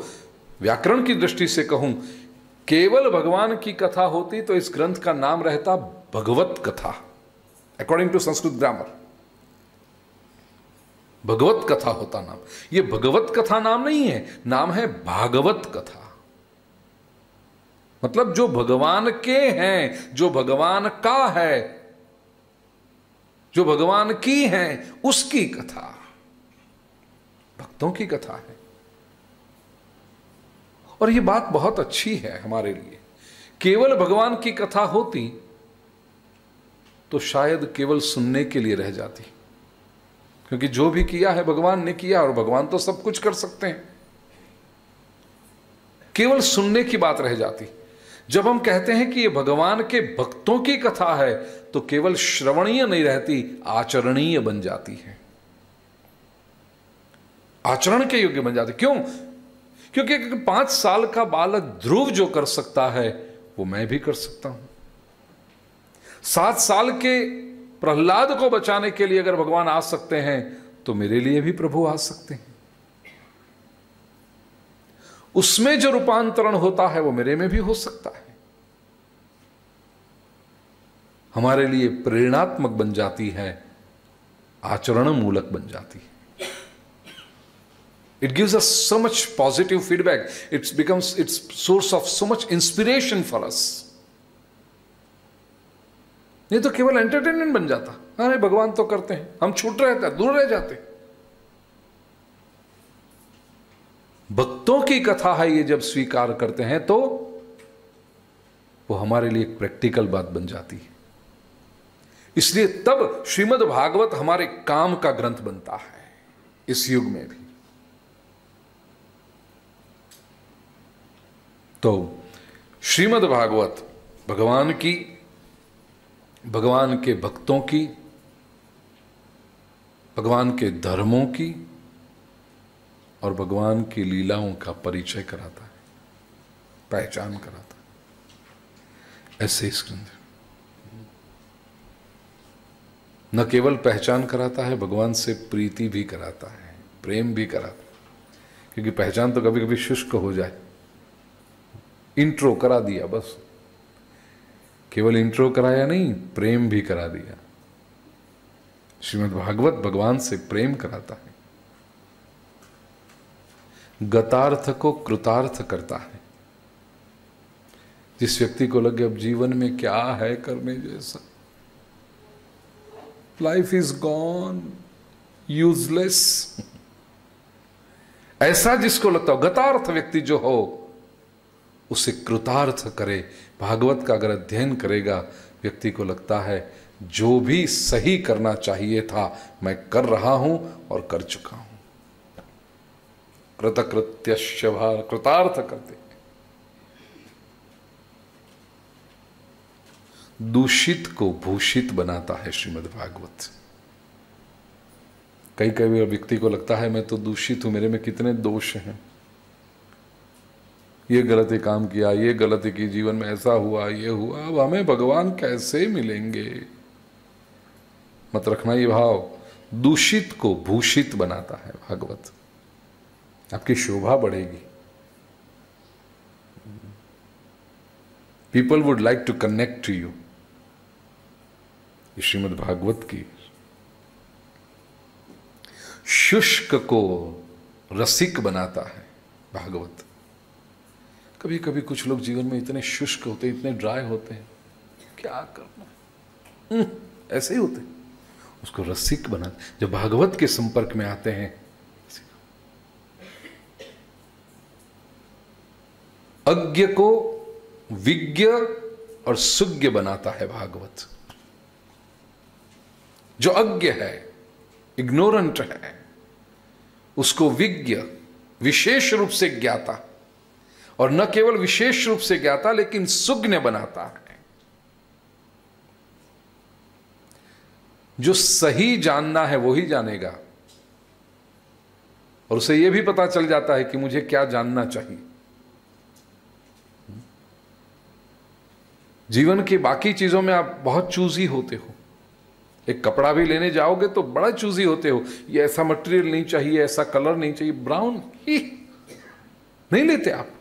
Speaker 1: व्याकरण की दृष्टि से कहूँ, केवल भगवान की कथा होती तो इस ग्रंथ का नाम रहता भगवत कथा अकॉर्डिंग टू संस्कृत ग्रामर भगवत कथा होता नाम। यह भगवत कथा नाम नहीं है, नाम है भागवत कथा। मतलब जो भगवान के हैं, जो भगवान का है जो भगवान की है, उसकी कथा। भक्तों की कथा है। और यह बात बहुत अच्छी है हमारे लिए। केवल भगवान की कथा होती तो शायद केवल सुनने के लिए रह जाती। क्योंकि जो भी किया है भगवान ने किया, और भगवान तो सब कुछ कर सकते हैं। केवल सुनने की बात रह जाती। जब हम कहते हैं कि ये भगवान के भक्तों की कथा है तो केवल श्रवणीय नहीं रहती, आचरणीय बन जाती है। आचरण के योग्य बन जाती क्यों? क्योंकि पाँच साल का बालक ध्रुव जो कर सकता है, वो मैं भी कर सकता हूँ। सात साल के प्रहलाद को बचाने के लिए अगर भगवान आ सकते हैं तो मेरे लिए भी प्रभु आ सकते हैं। उसमें जो रूपांतरण होता है, वो मेरे में भी हो सकता है। हमारे लिए प्रेरणात्मक बन जाती है आचरण मूलक बन जाती है। It gives us so much positive feedback it's becomes its source of so much inspiration for us नहीं तो केवल एंटरटेनमेंट बन जाता। अरे, भगवान तो करते हैं। हम छूट रहे थे, दूर रह जाते। भक्तों की कथा है ये जब स्वीकार करते हैं तो वो हमारे लिए एक प्रैक्टिकल बात बन जाती है। इसलिए तब श्रीमद् भागवत हमारे काम का ग्रंथ बनता है, इस युग में भी। तो श्रीमद् भागवत भगवान की, भगवान के भक्तों की, भगवान के धर्मों की और भगवान की लीलाओं का परिचय कराता है, पहचान कराता है। ऐसे इस ग्रंथ न केवल पहचान कराता है, भगवान से प्रीति भी कराता है, प्रेम भी कराता है। क्योंकि पहचान तो कभी कभी शुष्क हो जाए। इंट्रो करा दिया बस। केवल इंट्रो कराया नहीं, प्रेम भी करा दिया। श्रीमद् भागवत भगवान से प्रेम कराता है। गतार्थ को कृतार्थ करता है। जिस व्यक्ति को लगे अब जीवन में क्या है करने जैसा लाइफ इज़ गॉन यूजलेस ऐसा जिसको लगता हो, गतार्थ व्यक्ति जो हो, उसे कृतार्थ करे, भागवत का अगर अध्ययन करेगा, व्यक्ति को लगता है, जो भी सही करना चाहिए था, मैं कर रहा हूँ और कर चुका हूँ। कृतकृत्य कृतार्थ करते। दूषित को भूषित बनाता है श्रीमद् भागवत कई कई व्यक्ति को लगता है, मैं तो दूषित हूँ, मेरे में कितने दोष हैं। ये गलती काम किया, ये गलती की, जीवन में ऐसा हुआ, ये हुआ, अब हमें भगवान कैसे मिलेंगे? मत रखना ये भाव। दूषित को भूषित बनाता है भागवत। आपकी शोभा बढ़ेगी। People would like to connect you Shrimad Bhagwat की। शुष्क को रसिक बनाता है भागवत। कभी कभी कुछ लोग जीवन में इतने शुष्क होते हैं इतने ड्राई होते हैं। क्या करना? हम्म, ऐसे ही होते उसको रसिक बनाते जब भागवत के संपर्क में आते हैं अज्ञ को विज्ञ और सुज्ञ बनाता है भागवत। जो अज्ञ है इग्नोरेंट है, उसको विज्ञ, विशेष रूप से ज्ञाता, और न केवल विशेष रूप से ज्ञाता, लेकिन सुग्न बनाता है। जो सही जानना है वही जानेगा। और उसे यह भी पता चल जाता है कि मुझे क्या जानना चाहिए। जीवन की बाकी चीज़ों में आप बहुत चूजी होते हो। एक कपड़ा भी लेने जाओगे तो बड़ा चूजी होते हो। ये ऐसा मटेरियल नहीं चाहिए, ऐसा कलर नहीं चाहिए। ब्राउन ही नहीं लेते आप।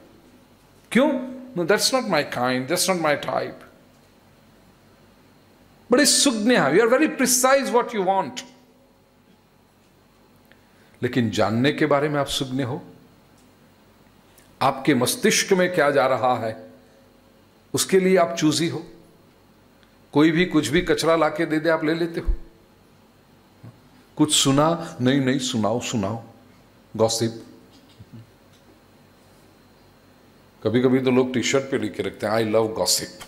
Speaker 1: क्यों? No that's not my kind that's not my type बड़े सुग्न you are very precise what you want लेकिन जानने के बारे में आप सुग्न हो। आपके मस्तिष्क में क्या जा रहा है, उसके लिए आप चूजी हो। कोई भी कुछ भी कचरा लाके दे दे, आप ले लेते हो। कुछ सुना, नहीं नहीं, सुनाओ सुनाओ। गॉसिप। कभी कभी तो लोग टी शर्ट पे लिख के रखते हैं आई लव गॉसिप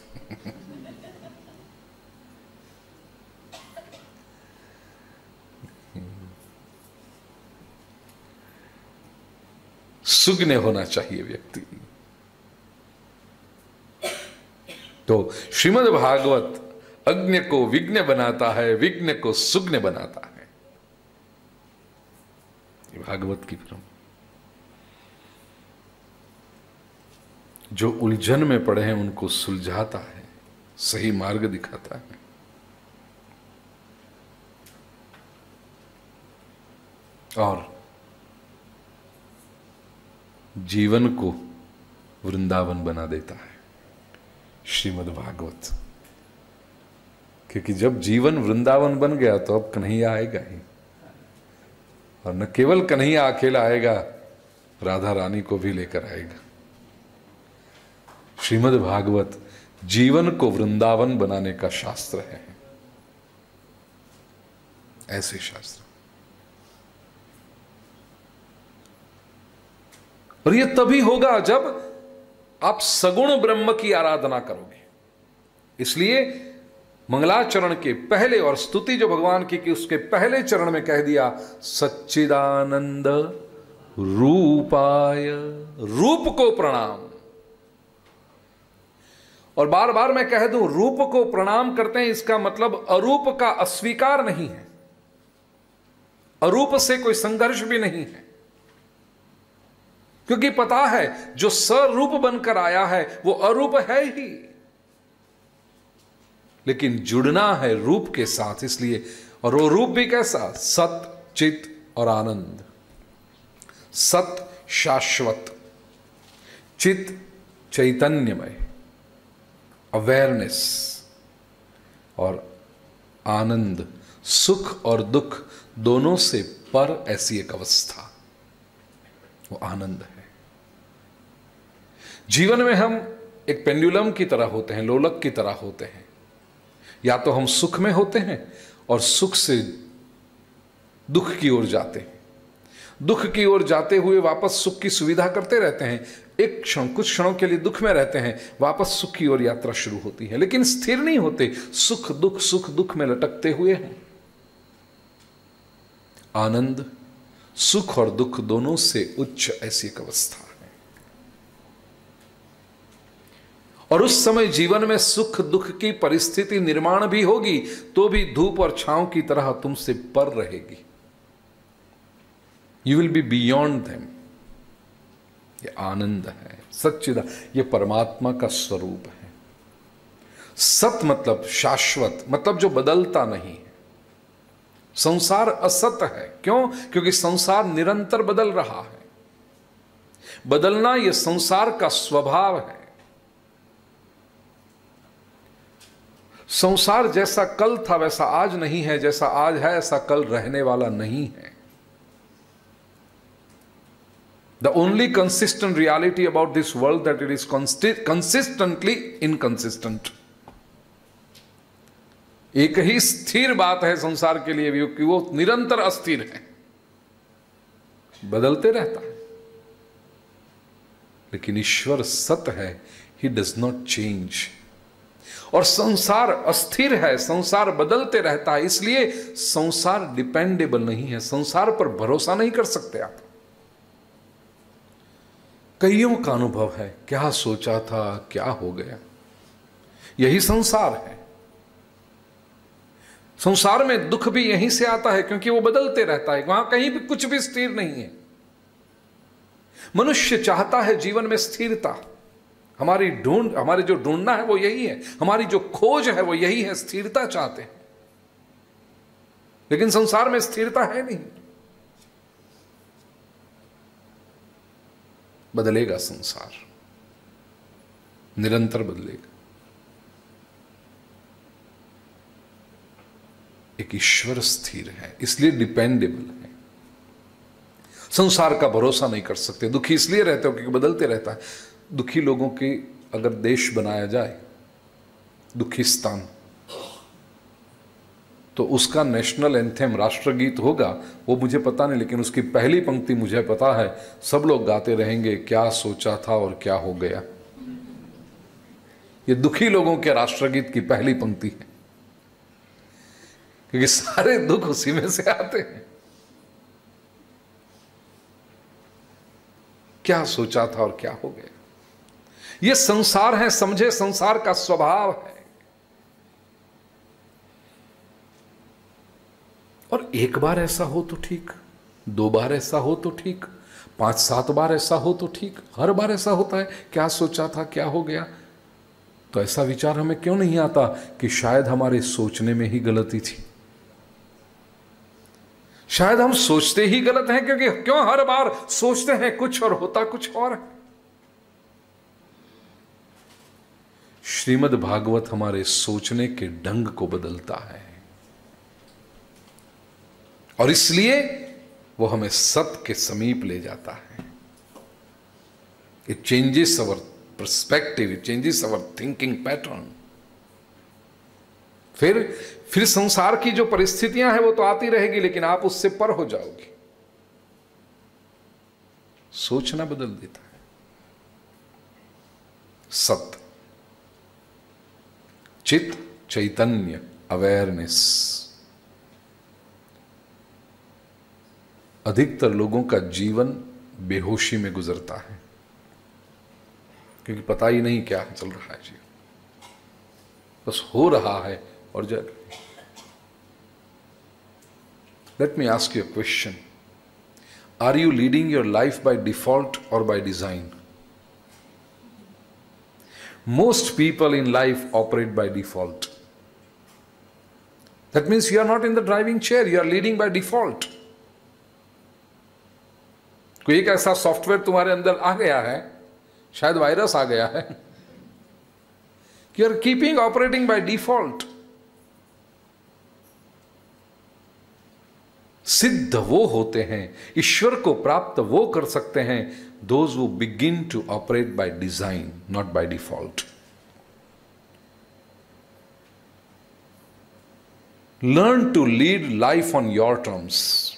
Speaker 1: सुग्न होना चाहिए व्यक्ति। तो श्रीमद भागवत अग्नि को विघ्न बनाता है, विघ्न को सुग्न बनाता है। भागवत की क्रम जो उलझन में पड़े हैं, उनको सुलझाता है, सही मार्ग दिखाता है। और जीवन को वृंदावन बना देता है श्रीमद् भागवत क्योंकि जब जीवन वृंदावन बन गया तो अब कन्हैया आएगा ही। और न केवल कन्हैया अकेला आएगा, राधा रानी को भी लेकर आएगा। श्रीमद् भागवत, जीवन को वृंदावन बनाने का शास्त्र है। ऐसे शास्त्र। और ये तभी होगा जब आप सगुण ब्रह्म की आराधना करोगे। इसलिए मंगलाचरण के पहले और स्तुति जो भगवान की कि उसके पहले चरण में कह दिया, सच्चिदानंद रूपाय, रूप को प्रणाम। और बार बार मैं कह दूँ, रूप को प्रणाम करते हैं, इसका मतलब अरूप का अस्वीकार नहीं है। अरूप से कोई संघर्ष भी नहीं है। क्योंकि पता है, जो सरूप बनकर आया है, वो अरूप है ही। लेकिन जुड़ना है रूप के साथ इसलिए, और वो रूप भी कैसा? सत, चित और आनंद। सत, शाश्वत। चित, चैतन्यमय। अवेयरनेस। और आनंद, सुख और दुख दोनों से पर ऐसी एक अवस्था। वो आनंद है। जीवन में हम एक पेंडुलम की तरह होते हैं, लोलक की तरह होते हैं। या तो हम सुख में होते हैं और सुख से दुख की ओर जाते हैं। दुख की ओर जाते हुए वापस सुख की सुविधा करते रहते हैं। एक क्षण, कुछ क्षणों के लिए दुख में रहते हैं, वापस सुख की ओर यात्रा शुरू होती है। लेकिन स्थिर नहीं होते, सुख, दुख सुख, दुख में लटकते हुए हैं। आनंद, सुख और दुख दोनों से उच्च ऐसी एक अवस्था। और उस समय जीवन में सुख दुख की परिस्थिति निर्माण भी होगी तो भी धूप और छांव की तरह तुमसे पर रहेगी। You will be beyond them ये आनंद है, सच्चिदा, ये परमात्मा का स्वरूप है। सत मतलब शाश्वत मतलब जो बदलता नहीं है। संसार असत है। क्यों? क्योंकि संसार निरंतर बदल रहा है। बदलना यह संसार का स्वभाव है। संसार जैसा कल था, वैसा आज नहीं है। जैसा आज है, ऐसा कल रहने वाला नहीं है। The only consistent reality about this world that it is consistently inconsistent एक ही स्थिर बात है संसार के लिए भी कि वो निरंतर अस्थिर है। बदलते रहता है। लेकिन ईश्वर सत है। ही डज नॉट चेंज और संसार अस्थिर है, संसार बदलते रहता है, इसलिए संसार डिपेंडेबल नहीं है, संसार पर भरोसा नहीं कर सकते आप। कईयों का अनुभव है, क्या सोचा था, क्या हो गया। यही संसार है। संसार में दुख भी यहीं से आता है, क्योंकि वो बदलते रहता है, वहाँ कहीं भी कुछ भी स्थिर नहीं है। मनुष्य चाहता है जीवन में स्थिरता। हमारी ढूंढ, हमारे जो ढूंढना है वो यही है। हमारी जो खोज है वो यही है, स्थिरता चाहते हैं। लेकिन संसार में स्थिरता है नहीं। बदलेगा संसार। निरंतर बदलेगा। एक ईश्वर स्थिर है, इसलिए डिपेंडेबल है। संसार का भरोसा नहीं कर सकते, दुखी इसलिए रहते हो क्योंकि बदलते रहता है। दुखी लोगों के अगर देश बनाया जाए दुखिस्तान तो उसका नेशनल एंथेम राष्ट्रगीत होगा, वो मुझे पता नहीं, लेकिन उसकी पहली पंक्ति मुझे पता है। सब लोग गाते रहेंगे, क्या सोचा था और क्या हो गया। ये दुखी लोगों के राष्ट्रगीत की पहली पंक्ति है, क्योंकि सारे दुख उसी में से आते हैं। क्या सोचा था और क्या हो गया। ये संसार है, समझे? संसार का स्वभाव है। और एक बार ऐसा हो तो ठीक, दो बार ऐसा हो तो ठीक, पाँच सात बार ऐसा हो तो ठीक, हर बार ऐसा होता है। क्या सोचा था, क्या हो गया? तो ऐसा विचार हमें क्यों नहीं आता कि शायद हमारे सोचने में ही गलती थी? शायद हम सोचते ही गलत हैं, क्योंकि क्यों हर बार सोचते हैं, कुछ और होता, कुछ और है? श्रीमद् भागवत हमारे सोचने के ढंग को बदलता है। और इसलिए वो हमें सत्य के समीप ले जाता है। It changes our perspective it changes our thinking pattern फिर फिर संसार की जो परिस्थितियाँ हैं वो तो आती रहेगी, लेकिन आप उससे पर हो जाओगे। सोचना बदल देता है। सत्य। चित चैतन्य अवेयरनेस अधिकतर लोगों का जीवन बेहोशी में गुजरता है। क्योंकि पता ही नहीं क्या चल रहा है जीवन। बस हो रहा है और जब let me ask you question are you leading your life by default और by design Most people in life operate by default. That means you are not in the driving chair, you are leading by default. कोई एक ऐसा software तुम्हारे अंदर आ गया है शायद virus आ गया है you are keeping operating by default सिद्ध वो होते हैं ईश्वर को प्राप्त वो कर सकते हैं those who begin to operate by design, not by default. Learn to lead life on your terms.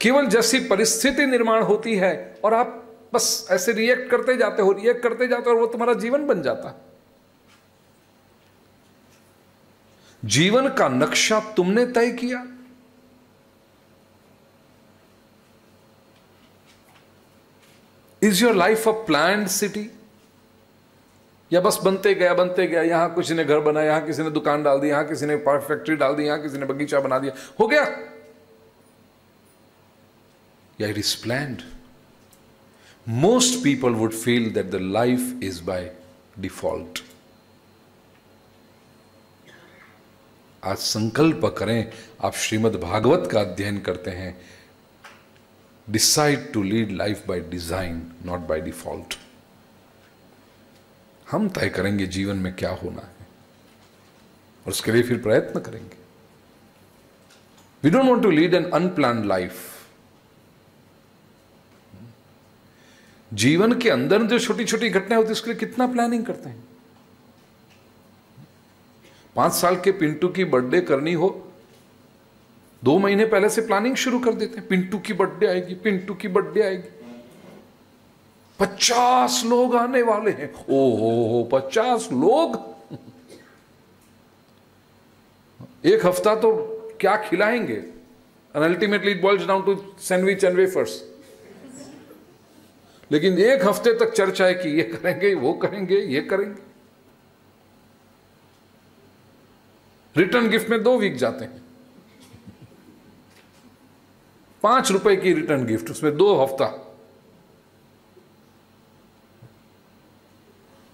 Speaker 1: केवल जैसी परिस्थिति निर्माण होती है और आप बस ऐसे रिएक्ट करते जाते हो रिएक्ट करते जाते हो और वो तुम्हारा जीवन बन जाता जीवन का नक्शा तुमने तय किया is your life a plan city या बस बनते गया बनते गया, यहाँ किसी ने घर बनाया, यहाँ किसी ने दुकान डाल दी, यहाँ किसी ने फैक्ट्री डाल दी, यहाँ किसी ने बगीचा बना दिया। हो गया? या it is planned most people would feel that the life is by default आज संकल्प करें, आप श्रीमद् भागवत का अध्ययन करते हैं। Decide to lead life by design not by default हम तय करेंगे जीवन में क्या होना है। और उसके लिए फिर प्रयत्न करेंगे। We don't want to lead an unplanned life जीवन के अंदर जो छोटी छोटी घटनाएँ होती है, उसके लिए कितना प्लानिंग करते हैं? पाँच साल के पिंटू की बर्थडे करनी हो दो महीने पहले से प्लानिंग शुरू कर देते हैं। पिंटू की बर्थडे आएगी, पिंटू की बर्थडे आएगी। पचास लोग आने वाले हैं। ओ हो पचास लोग? एक हफ़्ता तो क्या खिलाएँगे? Ultimately it boils down to sandwich and wafers लेकिन एक हफ़्ते तक चर्चा है कि ये करेंगे, वो करेंगे, ये करेंगे। रिटर्न गिफ्ट में दो वीक जाते हैं। पाँच रुपए की रिटर्न गिफ्ट, उसमें दो हफ़्ता।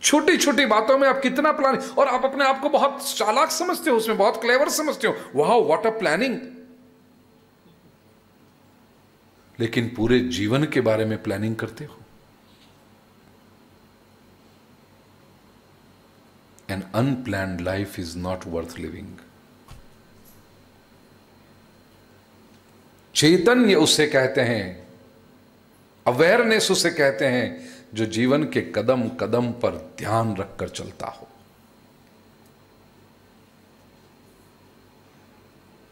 Speaker 1: छोटी छोटी बातों में आप कितना प्लान और आप अपने आप को बहुत चालाक समझते हो, उसमें बहुत क्लेवर समझते हो। वाह व्हाट अ प्लानिंग लेकिन पूरे जीवन के बारे में प्लानिंग करते हो। An unplanned life is not worth living चैतन्य उसे कहते हैं अवेयरनेस उसे कहते हैं, जो जीवन के कदम कदम पर ध्यान रखकर चलता हो।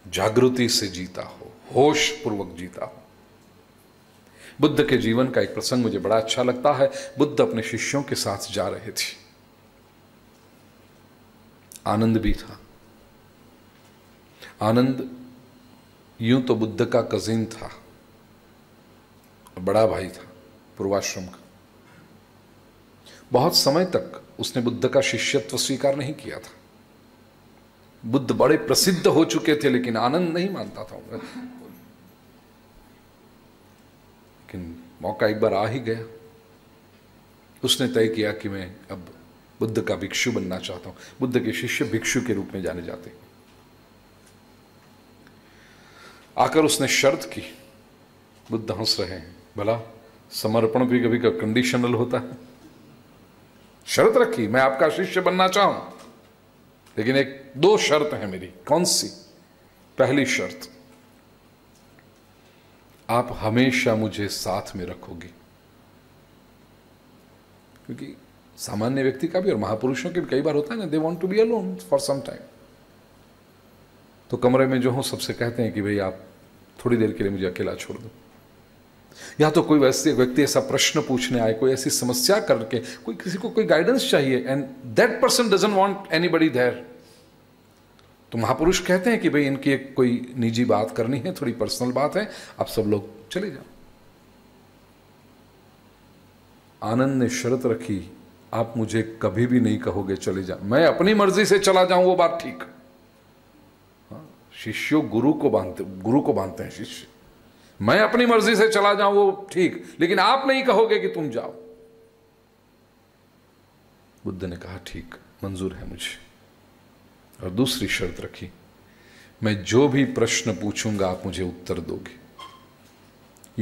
Speaker 1: जागृति से जीता हो होश पूर्वक जीता हो। बुद्ध के जीवन का एक प्रसंग मुझे बड़ा अच्छा लगता है। बुद्ध अपने शिष्यों के साथ जा रहे थे। आनंद भी था। आनंद यूँ तो बुद्ध का कजिन था, बड़ा भाई था, पूर्वाश्रम का। बहुत समय तक उसने बुद्ध का शिष्यत्व स्वीकार नहीं किया था। बुद्ध बड़े प्रसिद्ध हो चुके थे, लेकिन आनंद नहीं मानता था लेकिन मौका एक बार आ ही गया। उसने तय किया कि मैं अब बुद्ध का भिक्षु बनना चाहता हूँ। बुद्ध के शिष्य भिक्षु के रूप में जाने जाते आकर उसने शर्त की। बुद्ध हंस रहे हैं। भला, समर्पण भी कभी का कंडीशनल होता है। शर्त रखी, मैं आपका शिष्य बनना चाहूँ। लेकिन एक, दो शर्त है मेरी। कौन सी? पहली शर्त, आप हमेशा मुझे साथ में रखोगे। क्योंकि सामान्य व्यक्ति का भी और महापुरुषों के भी कई बार होता है ना they want to be alone for some time तो कमरे में जो हो सबसे कहते हैं कि भाई आप थोड़ी देर के लिए मुझे अकेला छोड़ दो। या तो कोई वैसे व्यक्ति ऐसा प्रश्न पूछने आए, कोई ऐसी समस्या करके, कोई किसी को कोई गाइडेंस चाहिए and that person doesn't want anybody there तो महापुरुष कहते हैं कि भाई इनकी एक कोई निजी बात करनी है, थोड़ी पर्सनल बात है, आप सब लोग चले जाओ। आनंद ने शर्त रखी, आप मुझे कभी भी नहीं कहोगे चले जाओ। मैं अपनी मर्ज़ी से चला जाऊँ, वो बात ठीक शिष्यो गुरु को बांधते, गुरु को बांधते हैं शिष्य। मैं अपनी मर्ज़ी से चला जाऊँ, वो ठीक, लेकिन आप नहीं कहोगे कि तुम जाओ। बुद्ध ने कहा, ठीक, मंजूर है मुझे। और दूसरी शर्त रखी, मैं जो भी प्रश्न पूछूँगा, आप मुझे उत्तर दोगे।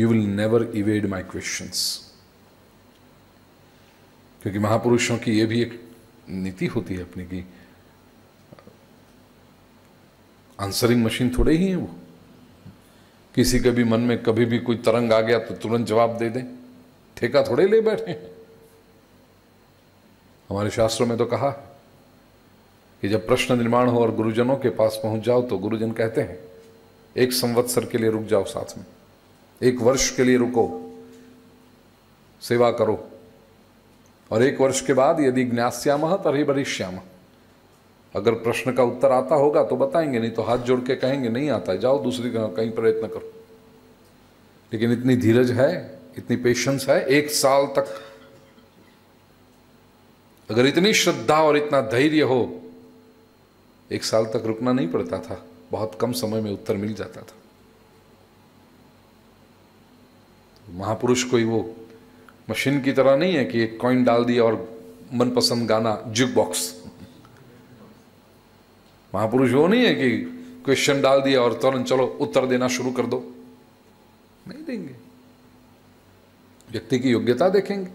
Speaker 1: You will never evade my questions क्योंकि महापुरुषों की यह भी एक नीति होती है अपनी की आंसरिंग मशीन थोड़े ही है वो। किसी के भी मन में कभी भी कोई तरंग आ गया तो तुरंत जवाब दे दें। ठेका थोड़े ले बैठे हमारे शास्त्रों में तो कहा कि जब प्रश्न निर्माण हो और गुरुजनों के पास पहुँच जाओ तो गुरुजन कहते हैं, एक संवत्सर के लिए रुक जाओ साथ में। एक वर्ष के लिए रुको, सेवा करो। और एक वर्ष के बाद यदि ज्ञास्याम तभी भरिष्याम अगर प्रश्न का उत्तर आता होगा तो बताएँगे, नहीं तो हाथ जोड़ के कहेंगे, नहीं आता जाओ दूसरी कहीं प्रयत्न करो। लेकिन इतनी धीरज है, इतनी पेशेंस है, एक साल तक। अगर इतनी श्रद्धा और इतना धैर्य हो, एक साल तक रुकना नहीं पड़ता था। बहुत कम समय में उत्तर मिल जाता था। महापुरुष कोई वो मशीन की तरह नहीं है कि एक कॉइन डाल दिया और मनपसंद गाना जुक बॉक्स महापुरुष वो नहीं है कि क्वेश्चन डाल दिया और तुरंत चलो उत्तर देना शुरू कर दो। नहीं देंगे। व्यक्ति की योग्यता देखेंगे।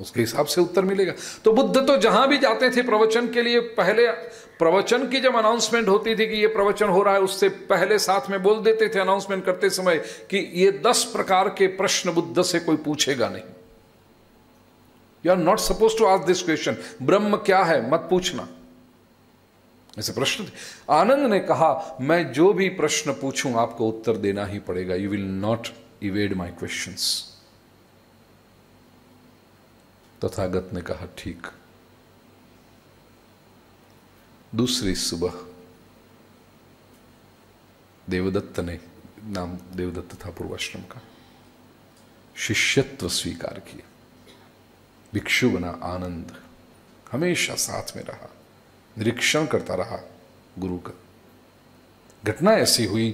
Speaker 1: उसके हिसाब से उत्तर मिलेगा। तो बुद्ध तो जहाँ भी जाते थे प्रवचन के लिए, पहले प्रवचन की जब अनाउंसमेंट होती थी कि ये प्रवचन हो रहा है, उससे पहले साथ में बोल देते थे अनाउंसमेंट करते समय कि ये दस प्रकार के प्रश्न बुद्ध से कोई पूछेगा नहीं। You are not suppose to ask this question ब्रह्म क्या है? मत पूछना। ऐसे प्रश्न थे। आनंद ने कहा, मैं जो भी प्रश्न पूछूँ, आपको उत्तर देना ही पड़ेगा। You will not evade my question Tathagata ने कहा, ठीक। दूसरी सुबह, देवदत्त ने, नाम देवदत्त था पूर्वाश्रम का, शिष्यत्व स्वीकार किया। भिक्षु बना आनंद हमेशा साथ में रहा। निरीक्षण करता रहा गुरु का। घटना ऐसी हुई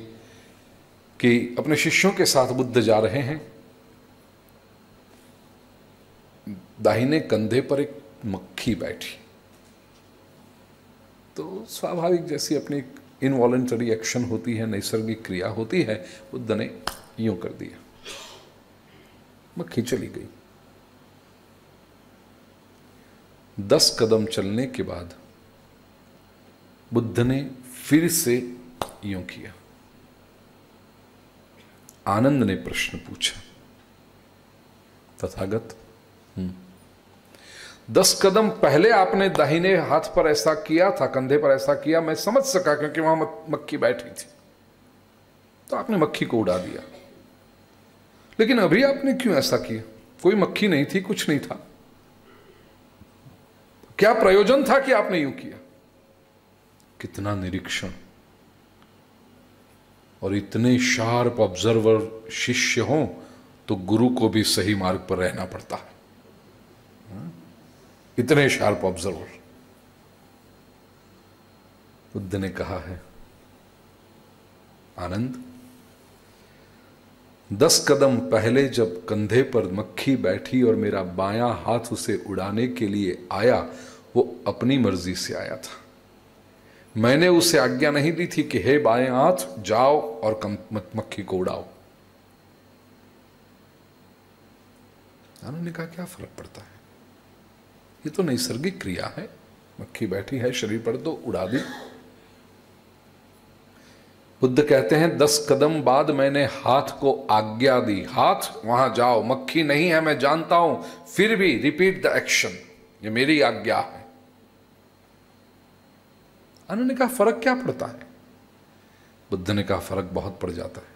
Speaker 1: कि अपने शिष्यों के साथ बुद्ध जा रहे हैं। दाहिने कंधे पर एक मक्खी बैठी। तो स्वाभाविक जैसी अपनी इनवॉलेंटरी एक्शन होती है, नैसर्गिक क्रिया होती है, बुद्ध ने यूँ कर दिया। मक्खी चली गई। दस कदम चलने के बाद बुद्ध ने फिर से यूँ किया। आनंद ने प्रश्न पूछा। तथागत हम्म। दस कदम पहले आपने दाहिने हाथ पर ऐसा किया था, कंधे पर ऐसा किया, मैं समझ सका क्योंकि वहाँ मक्खी बैठी थी। तो आपने मक्खी को उड़ा दिया। लेकिन अभी आपने क्यों ऐसा किया? कोई मक्खी नहीं थी, कुछ नहीं था। क्या प्रयोजन था कि आपने यूँ किया? कितना निरीक्षण। और इतने शार्प ऑब्जर्वर शिष्य हो तो गुरु को भी सही मार्ग पर रहना पड़ता है। इतने शार्प ऑब्जर्वर बुद्ध ने कहा है, आनंद, दस कदम पहले जब कंधे पर मक्खी बैठी और मेरा बायां हाथ उसे उड़ाने के लिए आया, वो अपनी मर्ज़ी से आया था। मैंने उसे आज्ञा नहीं दी थी कि हे बाएँ हाथ, जाओ और मक्खी को उड़ाओ। ने कहा, क्या फ़र्क पड़ता है? ये तो नैसर्गिक क्रिया है। मक्खी बैठी है, शरीर पर तो उड़ा दी। बुद्ध कहते हैं, दस कदम बाद मैंने हाथ को आज्ञा दी। हाथ, वहाँ जाओ। मक्खी नहीं है, मैं जानता हूँ। फिर भी रिपीट द एक्शन ये मेरी आज्ञा है। उन्होंने कहा फ़र्क क्या पड़ता है? बुद्ध ने कहा, फ़र्क बहुत पड़ जाता है।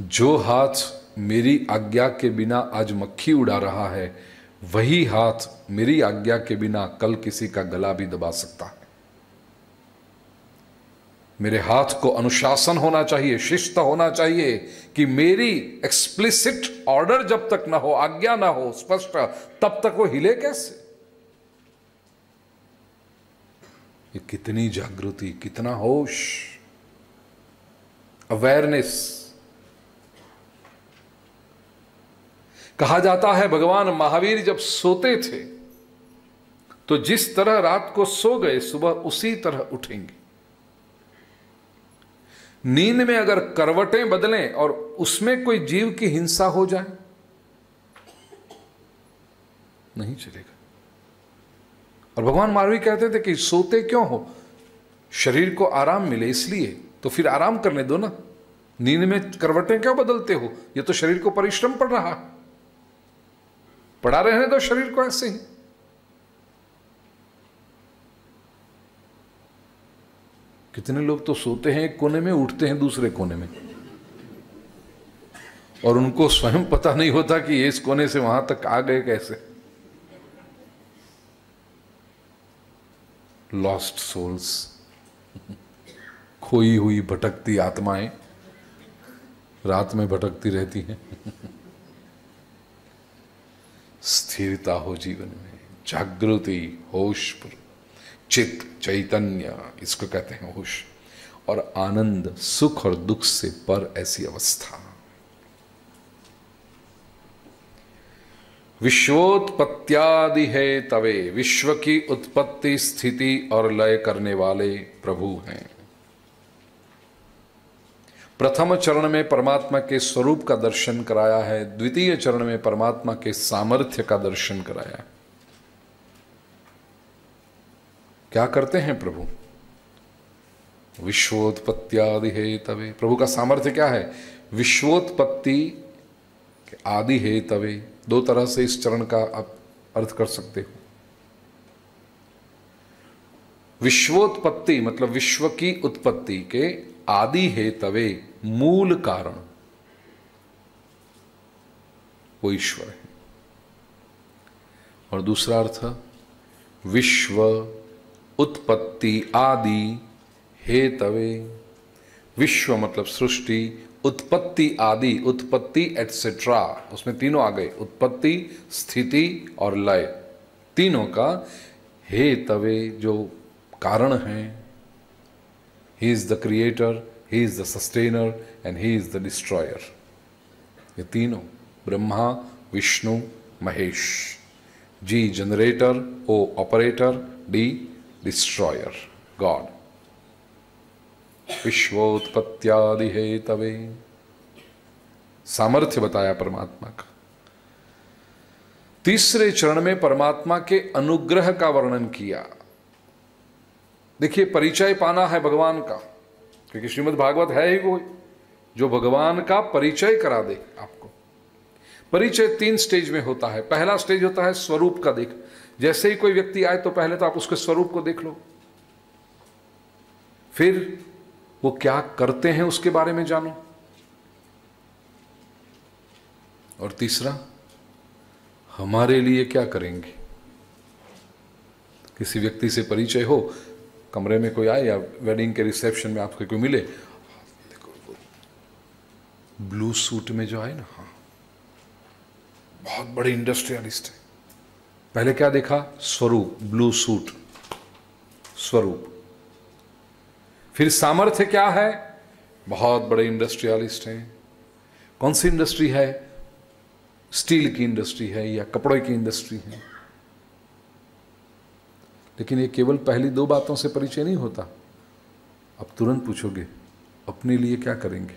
Speaker 1: जो हाथ मेरी आज्ञा के बिना आज मक्खी उड़ा रहा है, वही हाथ मेरी आज्ञा के बिना कल किसी का गला भी दबा सकता है। मेरे हाथ को अनुशासन होना चाहिए शिस्त होना चाहिए कि मेरी एक्सप्लिसिट ऑर्डर जब तक ना हो, आज्ञा ना हो, स्पष्ट, तब तक वो हिले कैसे? ये कितनी जागृति, कितना होश। अवेयरनेस कहा जाता है, भगवान महावीर जब सोते थे तो जिस तरह रात को सो गए, सुबह उसी तरह उठेंगे। नींद में अगर करवटें बदलें और उसमें कोई जीव की हिंसा हो जाए, नहीं चलेगा। और भगवान मारवी कहते थे कि सोते क्यों हो? शरीर को आराम मिले इसलिए तो फिर आराम करने दो ना। नींद में करवटें क्यों बदलते हो? ये तो शरीर को परिश्रम पड़ रहा है। पड़ा रहने दो शरीर को ऐसे ही। कितने लोग तो सोते हैं, एक कोने में उठते हैं दूसरे कोने में। और उनको स्वयं पता नहीं होता कि ये इस कोने से वहाँ तक आ गए कैसे। लॉस्ट सोल्स खोई हुई भटकती आत्माएँ रात में भटकती रहती हैं। स्थिरता हो जीवन में, जागृति, होश पर। चित चैतन्य, इसको कहते हैं होश। और आनंद, सुख और दुख से पर ऐसी अवस्था। विश्वोत्पत्त्यादि है तवे विश्व की उत्पत्ति स्थिति और लय करने वाले प्रभु हैं। प्रथम चरण में परमात्मा के स्वरूप का दर्शन कराया है, द्वितीय चरण में परमात्मा के सामर्थ्य का दर्शन कराया क्या करते हैं प्रभु? विश्वोत्पत्ति है तवे प्रभु का सामर्थ्य क्या है? विश्वोत्पत्ति आदि हे तवे दो तरह से इस चरण का आप अर्थ कर सकते हो। विश्वोत्पत्ति मतलब विश्व की उत्पत्ति के आदि हे तवे मूल कारण वो ईश्वर है। और दूसरा अर्थ, विश्व उत्पत्ति आदि हे तवे विश्व मतलब सृष्टि उत्पत्ति आदि, उत्पत्ति एटसेट्रा उसमें तीनों आ गए, उत्पत्ति, स्थिति और लय। तीनों का हे तवे जो कारण है he is the creator he is the sustainer and he is the destroyer ये तीनों, Brahma, Vishnu, Mahesh. G generator O operator D destroyer God विश्वोत्पत्त्यादि है तवे सामर्थ्य बताया परमात्मा का। तीसरे चरण में परमात्मा के अनुग्रह का वर्णन किया। देखिए, परिचय पाना है भगवान का, क्योंकि श्रीमद् भागवत है ही कोई, जो भगवान का परिचय करा दे आपको। परिचय तीन स्टेज में होता है। पहला स्टेज होता है स्वरूप का देख। जैसे ही कोई व्यक्ति आए तो पहले तो आप उसके स्वरूप को देख लो। फिर वो क्या करते हैं उसके बारे में जानो? और तीसरा, हमारे लिए क्या करेंगे? किसी व्यक्ति से परिचय हो, कमरे में कोई आए या वेडिंग के रिसेप्शन में आपको कोई मिले ब्लू सूट में जो आए ना हाँ बहुत बड़े इंडस्ट्रियलिस्ट है। पहले क्या देखा? स्वरूप ब्लू सूट स्वरूप। फिर सामर्थ्य क्या है? बहुत बड़े इंडस्ट्रियलिस्ट हैं। कौन सी इंडस्ट्री है? स्टील की इंडस्ट्री है या कपड़े की इंडस्ट्री है। लेकिन ये केवल पहली दो बातों से परिचय नहीं होता। अब तुरंत पूछोगे, अपने लिए क्या करेंगे?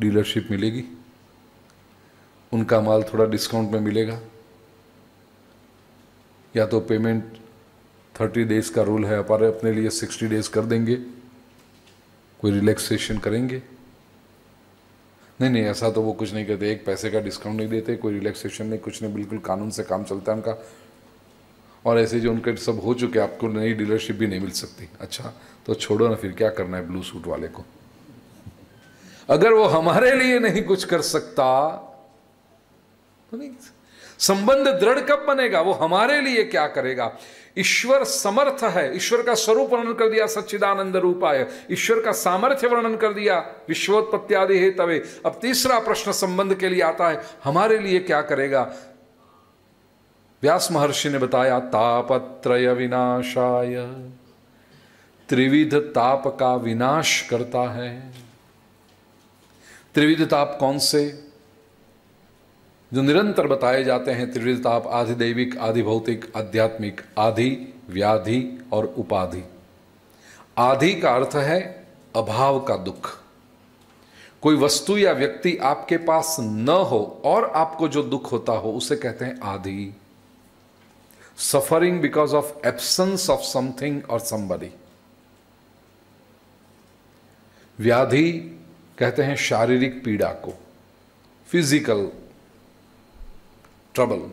Speaker 1: डीलरशिप मिलेगी। उनका माल थोड़ा डिस्काउंट में मिलेगा। या तो पेमेंट थर्टी डेज़ का रूल है अपारे अपने लिए सिक्सटी डेज़ कर देंगे। कोई रिलैक्सेशन करेंगे। नहीं नहीं, ऐसा तो वो कुछ नहीं करते एक पैसे का डिस्काउंट नहीं देते, कोई रिलैक्सेशन नहीं, कुछ नहीं, बिल्कुल कानून से काम चलता है उनका। और ऐसे जो उनके सब हो चुके आपको नई डीलरशिप भी नहीं मिल सकती। अच्छा तो छोड़ो ना फिर, क्या करना है ब्लू सूट वाले को? अगर वो हमारे लिए नहीं कुछ कर सकता तो नहीं, संबंध दृढ़ कब बनेगा? वो हमारे लिए क्या करेगा? ईश्वर समर्थ है। ईश्वर का स्वरूप वर्णन कर दिया सच्चिदानंद रूपाय। ईश्वर का सामर्थ्य वर्णन कर दिया विश्वोत्पत्त्यादि हे तवे अब तीसरा प्रश्न संबंध के लिए आता है, हमारे लिए क्या करेगा? व्यास महर्षि ने बताया, तापत्रय विनाशाय। त्रिविध ताप का विनाश करता है। त्रिविध ताप कौन से? जो निरंतर बताए जाते हैं त्रिविध ताप आधि दैविक आधि भौतिक, आध्यात्मिक आधि व्याधि और उपाधि। आधि का अर्थ है अभाव का दुख। कोई वस्तु या व्यक्ति आपके पास न हो और आपको जो दुख होता हो, उसे कहते हैं आधि suffering because of absence of something और समबडी व्याधि कहते हैं शारीरिक पीड़ा को फ़िज़िकल ट्रबल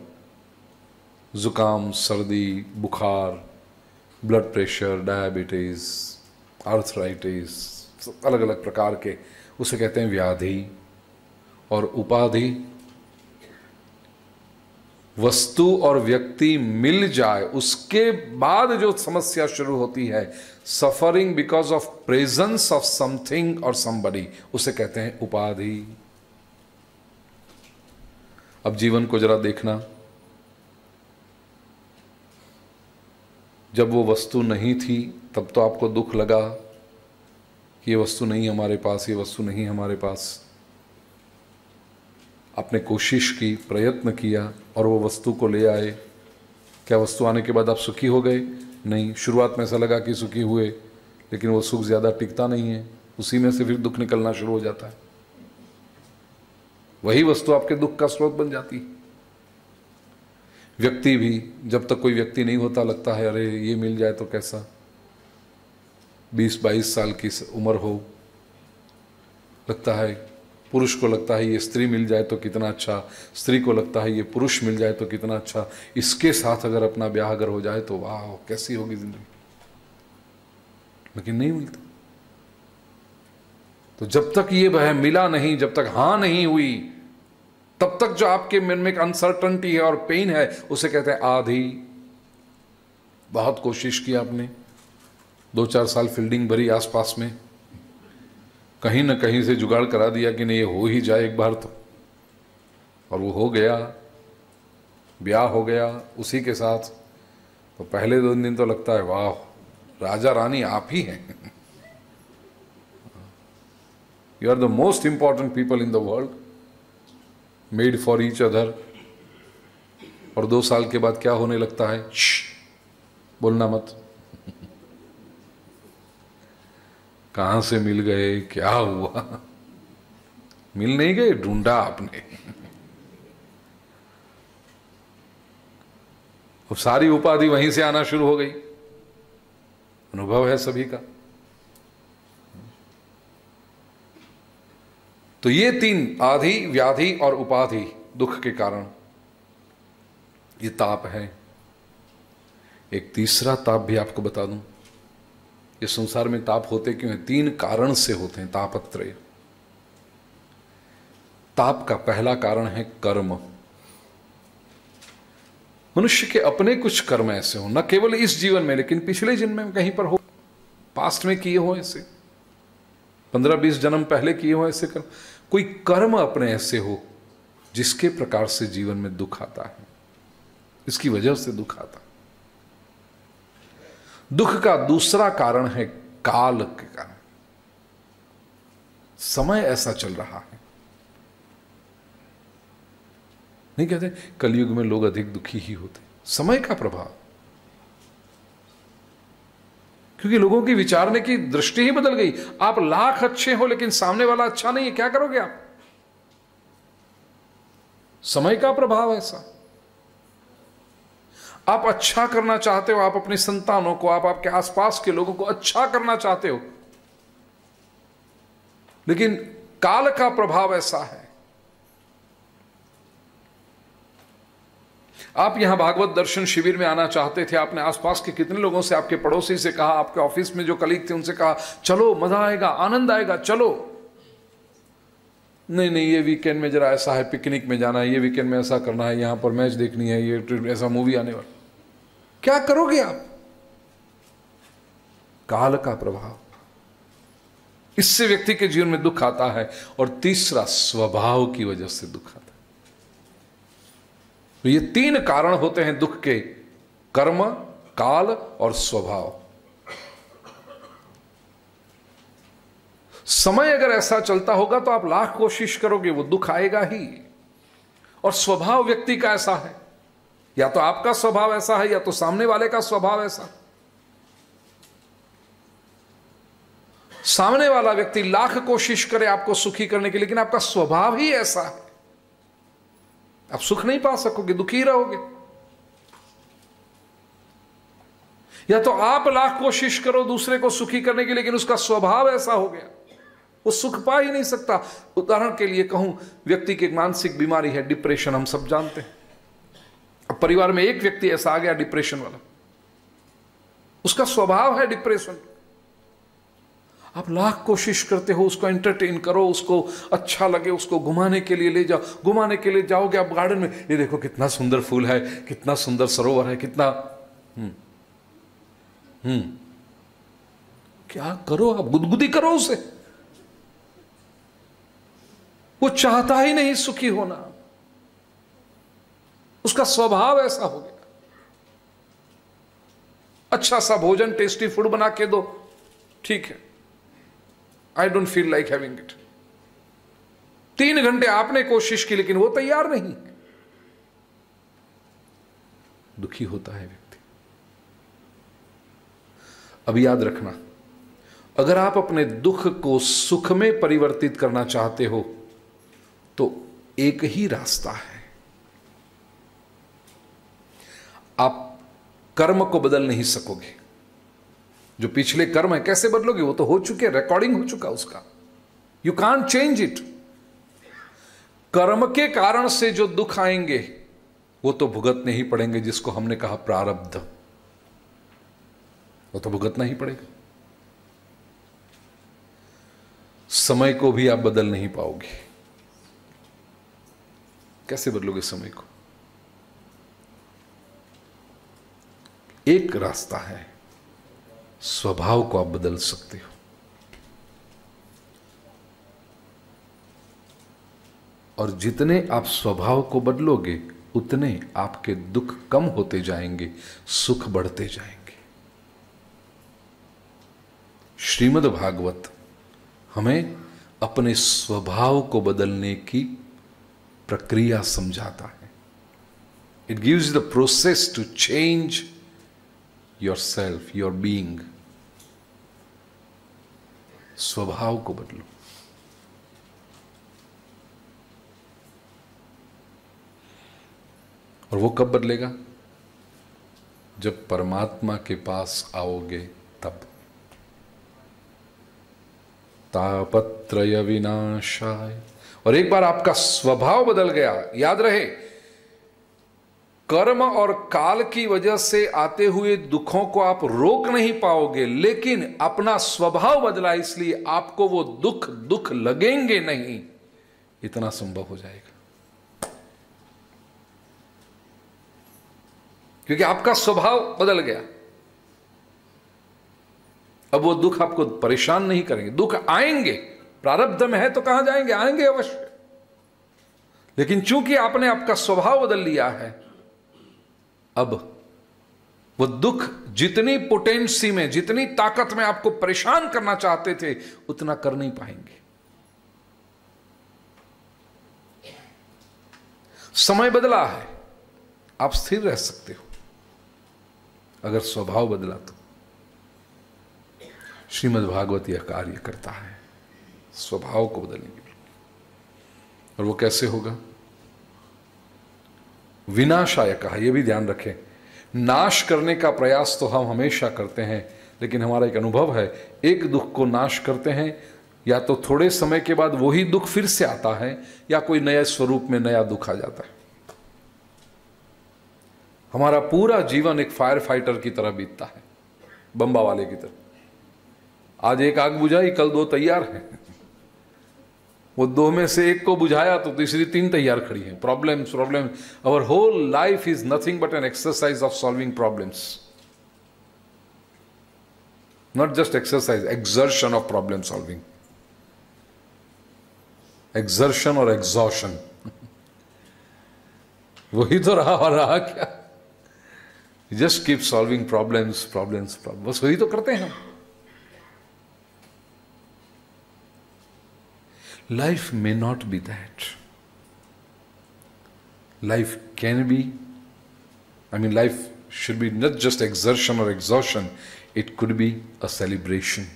Speaker 1: जुकाम सर्दी, बुखार ब्लड प्रेशर डायबिटीज़ आर्थराइटिस अलग अलग प्रकार के, उसे कहते हैं व्याधि और उपाधि। वस्तु और व्यक्ति मिल जाए, उसके बाद जो समस्या शुरू होती है suffering because of presence of something और समबडी उसे कहते हैं उपाधि। अब जीवन को जरा देखना। जब वो वस्तु नहीं थी, तब तो आपको दुख लगा कि ये वस्तु नहीं हमारे पास, ये वस्तु नहीं हमारे पास। आपने कोशिश की, प्रयत्न किया और वो वस्तु को ले आए। क्या वस्तु आने के बाद आप सुखी हो गए? नहीं। शुरुआत में ऐसा लगा कि सुखी हुए, लेकिन वो सुख ज़्यादा टिकता नहीं है। उसी में से फिर दुख निकलना शुरू हो जाता है। वही वस्तु आपके दुख का स्रोत बन जाती। है व्यक्ति भी, जब तक कोई व्यक्ति नहीं होता, लगता है, अरे, ये मिल जाए तो कैसा? बीस बाईस साल की उम्र हो, लगता है, पुरुष को लगता है, ये स्त्री मिल जाए तो कितना अच्छा। स्त्री को लगता है, ये पुरुष मिल जाए तो कितना अच्छा। इसके साथ अगर अपना ब्याह अगर हो जाए तो वाह, कैसी होगी ज़िंदगी। लेकिन नहीं मिलता। तो जब तक ये वह मिला नहीं, जब तक हाँ नहीं हुई तब तक जो आपके मन में एक अनसर्टनटी है और पेन है, उसे कहते हैं आधी। बहुत कोशिश की आपने। दो चार साल फील्डिंग भरी आसपास में। कहीं ना कहीं से जुगाड़ करा दिया कि नहीं, ये हो ही जाए एक बार तो। और वो हो गया। ब्याह हो गया उसी के साथ। तो पहले दो दिन तो लगता है, वाह, राजा रानी आप ही हैं। You are the most important people in the world made for each other. और दो साल के बाद क्या होने लगता है? बोलना मत। कहाँ से मिल गए? क्या हुआ? मिल नहीं गए, ढूंढा आपने। सारी उपाधि वहीं से आना शुरू हो गई। अनुभव है सभी का। तो ये तीन आधि, व्याधि और उपाधि दुख के कारण ये ताप है। एक तीसरा ताप भी आपको बता दूँ। ये संसार में ताप होते क्यों हैं? तीन कारण से होते हैं, तापत्रय। ताप का पहला कारण है कर्म। मनुष्य के अपने कुछ कर्म ऐसे हो, न केवल इस जीवन में, लेकिन पिछले जन्म में कहीं पर हो, पास्ट में किए हो ऐसे। पंद्रह बीस जन्म पहले किए हो ऐसे कर्म। कोई कर्म अपने ऐसे हो, जिसके प्रकार से जीवन में दुख आता है। इसकी वजह से दुख आता दुख का दूसरा कारण है काल के कारण। समय ऐसा चल रहा है। नहीं कहते, कलयुग में लोग अधिक दुखी ही होते। समय का प्रभाव। क्योंकि लोगों की विचारने की दृष्टि ही बदल गई। आप लाख अच्छे हो, लेकिन सामने वाला अच्छा नहीं है, क्या करोगे आप? समय का प्रभाव ऐसा। आप अच्छा करना चाहते हो, आप अपने संतानों को, आप आपके आसपास के लोगों को अच्छा करना चाहते हो। लेकिन काल का प्रभाव ऐसा है। आप यहाँ भागवत दर्शन शिविर में आना चाहते थे, आपने आसपास के कितने लोगों से, आपके पड़ोसी से कहा, आपके ऑफ़िस में जो कलीग थे, उनसे कहा, चलो, मज़ा आएगा, आनंद आएगा, चलो. नहीं नहीं, ये वीकेंड में जरा ऐसा है पिकनिक में जाना है, ये वीकेंड में ऐसा करना है, यहाँ पर मैच देखनी है, ये ऐसा मूवी आने वाला क्या करोगे आप? काल का प्रभाव. इससे व्यक्ति के जीवन में दुख आता है और तीसरा स्वभाव की वजह से दुख आता है। तो ये तीन कारण होते हैं दुख के, कर्म, काल और स्वभाव। समय अगर ऐसा चलता होगा तो आप लाख कोशिश करोगे, वो दुख आएगा ही। और स्वभाव व्यक्ति का ऐसा है, या तो आपका स्वभाव ऐसा है, या तो सामने वाले का स्वभाव ऐसा। सामने वाला व्यक्ति लाख कोशिश करे आपको सुखी करने की, लेकिन आपका स्वभाव ही ऐसा है। आप सुख नहीं पा सकोगे, दुखी रहोगे। या तो आप लाख कोशिश करो दूसरे को सुखी करने की लेकिन उसका स्वभाव ऐसा हो गया। वो सुख पा ही नहीं सकता। उदाहरण के लिए कहूँ, व्यक्ति की मानसिक बीमारी है, डिप्रेशन, हम सब जानते हैं। अब परिवार में एक व्यक्ति ऐसा आ गया, डिप्रेशन वाला। उसका स्वभाव है डिप्रेशन। आप लाख कोशिश करते हो उसको एंटरटेन करो, उसको अच्छा लगे, उसको घुमाने के लिए ले जाओ। घुमाने के लिए जाओगे आप गार्डन में, ये देखो कितना सुंदर फूल है, कितना सुंदर सरोवर है, कितना हम्म हम्म। क्या करो आप? गुदगुदी करो उसे। वो चाहता ही नहीं सुखी होना। उसका स्वभाव ऐसा हो गया। अच्छा सा भोजन टेस्टी फ़ूड बना के दो। ठीक है। I don't feel like having it तीन घंटे आपने कोशिश की, लेकिन वो तैयार नहीं। दुखी होता है व्यक्ति। अब याद रखना, अगर आप अपने दुख को सुख में परिवर्तित करना चाहते हो तो एक ही रास्ता है। आप कर्म को बदल नहीं सकोगे। जो पिछले कर्म है, कैसे बदलोगे? वो तो हो चुके रिकॉर्डिंग हो चुका उसका। यू कान चेंज इट कर्म के कारण से जो दुख आएँगे, वो तो भुगतने ही पड़ेंगे जिसको हमने कहा प्रारब्ध। वो तो भुगतना ही पड़ेगा। समय को भी आप बदल नहीं पाओगे। कैसे बदलोगे समय को? एक रास्ता है। स्वभाव को आप बदल सकते हो। और जितने आप स्वभाव को बदलोगे, उतने आपके दुख कम होते जाएँगे, सुख बढ़ते जाएँगे। श्रीमद् भागवत, हमें अपने स्वभाव को बदलने की प्रक्रिया समझाता है। It gives the process to change your self your being स्वभाव को बदलो। और वो कब बदलेगा? जब परमात्मा के पास आओगे तब। तापत्रय विनाशाय। और एक बार आपका स्वभाव बदल गया, याद रहे कर्म और काल की वजह से आते हुए दुखों को आप रोक नहीं पाओगे, लेकिन अपना स्वभाव बदला, इसलिए आपको वो दुख दुख लगेंगे नहीं। इतना संभव हो जाएगा। क्योंकि आपका स्वभाव बदल गया। अब वो दुख आपको परेशान नहीं करेंगे। दुख आएँगे। प्रारब्ध में है तो कहाँ जाएँगे? आएँगे अवश्य। लेकिन चूँकि आपने आपका स्वभाव बदल लिया है अब वो दुख जितनी पोटेंसी में, जितनी ताकत में आपको परेशान करना चाहते थे, उतना कर नहीं पाएँगे। समय बदला है, आप स्थिर रह सकते हो, अगर स्वभाव बदला तो। श्रीमद् भागवत यह कार्य करता है, स्वभाव को बदलने के लिए। और वो कैसे होगा? विनाशाय कहा यह भी ध्यान रखें। नाश करने का प्रयास तो हम हमेशा करते हैं, लेकिन हमारा एक अनुभव है, एक दुख को नाश करते हैं, या तो थोड़े समय के बाद वही दुख फिर से आता है, या कोई नए स्वरूप में नया दुख आ जाता है। हमारा पूरा जीवन एक फायर फाइटर की तरह बीतता है, बम्बा वाले की तरह। आज एक आग बुझाई, कल दो तैयार हैं। वो दो में से एक को बुझाया तो तीसरी तीन तैयार खड़ी है। Problems problem our whole life is nothing but an exercise of solving problems not just exercise exertion of problem solving exertion और एग्जॉशन वही तो रहा और रहा क्या? Just keep solving problems problems problem बस वही तो करते हैं हम। Life may not be that. Life can be, I mean, life should be not just exertion or exhaustion, it could be a celebration.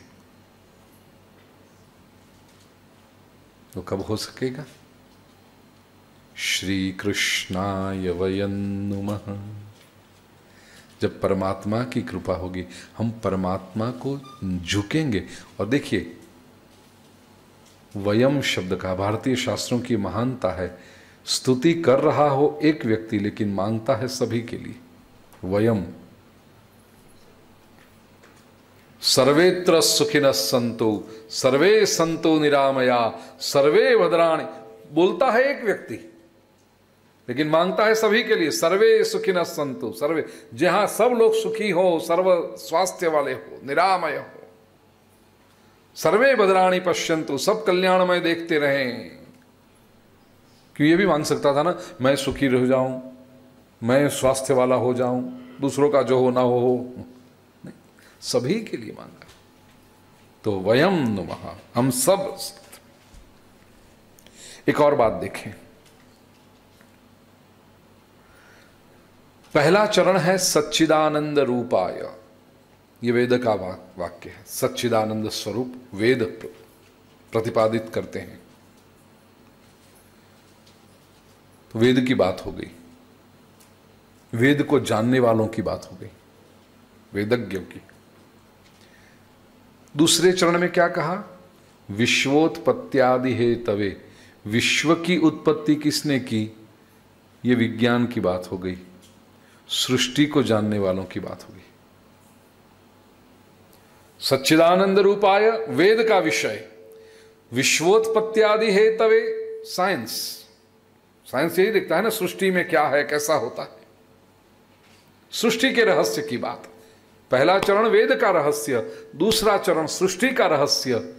Speaker 1: तो कब हो सकेगा श्री कृष्णाय वयनुम जब परमात्मा की कृपा होगी हम परमात्मा को झुकेंगे और देखिए वयम शब्द का। भारतीय शास्त्रों की महानता है। स्तुति कर रहा हो एक व्यक्ति, लेकिन माँगता है सभी के लिए। वयम। सर्वेत्र सुखिन संतो सर्वे संतो निरामया, सर्वे भद्राणी। बोलता है एक व्यक्ति, लेकिन माँगता है सभी के लिए। सर्वे सुखिन संतो सर्वे। जहाँ सब लोग सुखी हो, सर्व स्वास्थ्य वाले हो, निरामय हो। सर्वे बदराणी पश्यंतु, सब कल्याणमय देखते रहें। क्यों ये भी मांग सकता था ना, मैं सुखी रह जाऊँ, मैं स्वास्थ्य वाला हो जाऊँ, दूसरों का जो हो ना हो। नहीं, सभी के लिए मांगा तो वयम नुमः, हम सब एक और बात देखें। पहला चरण है सच्चिदानंद रूपाय। ये वेद का वाक्य है। सच्चिदानंद स्वरूप वेद प्रतिपादित करते हैं। तो वेद की बात हो गई। वेद को जानने वालों की बात हो गई। वेदज्ञों की। दूसरे चरण में क्या कहा? विश्वोत्पत्त्यादि हे तवे, विश्व की उत्पत्ति किसने की? ये विज्ञान की बात हो गई। सृष्टि को जानने वालों की बात हो गई। सच्चिदानंद रूपाय वेद का विषय। विश्वोत्पत्ति है तवे साइंस। साइंस यही देखता है ना, सृष्टि में क्या है, कैसा होता है। सृष्टि के रहस्य की बात। पहला चरण वेद का रहस्य, दूसरा चरण सृष्टि का रहस्य,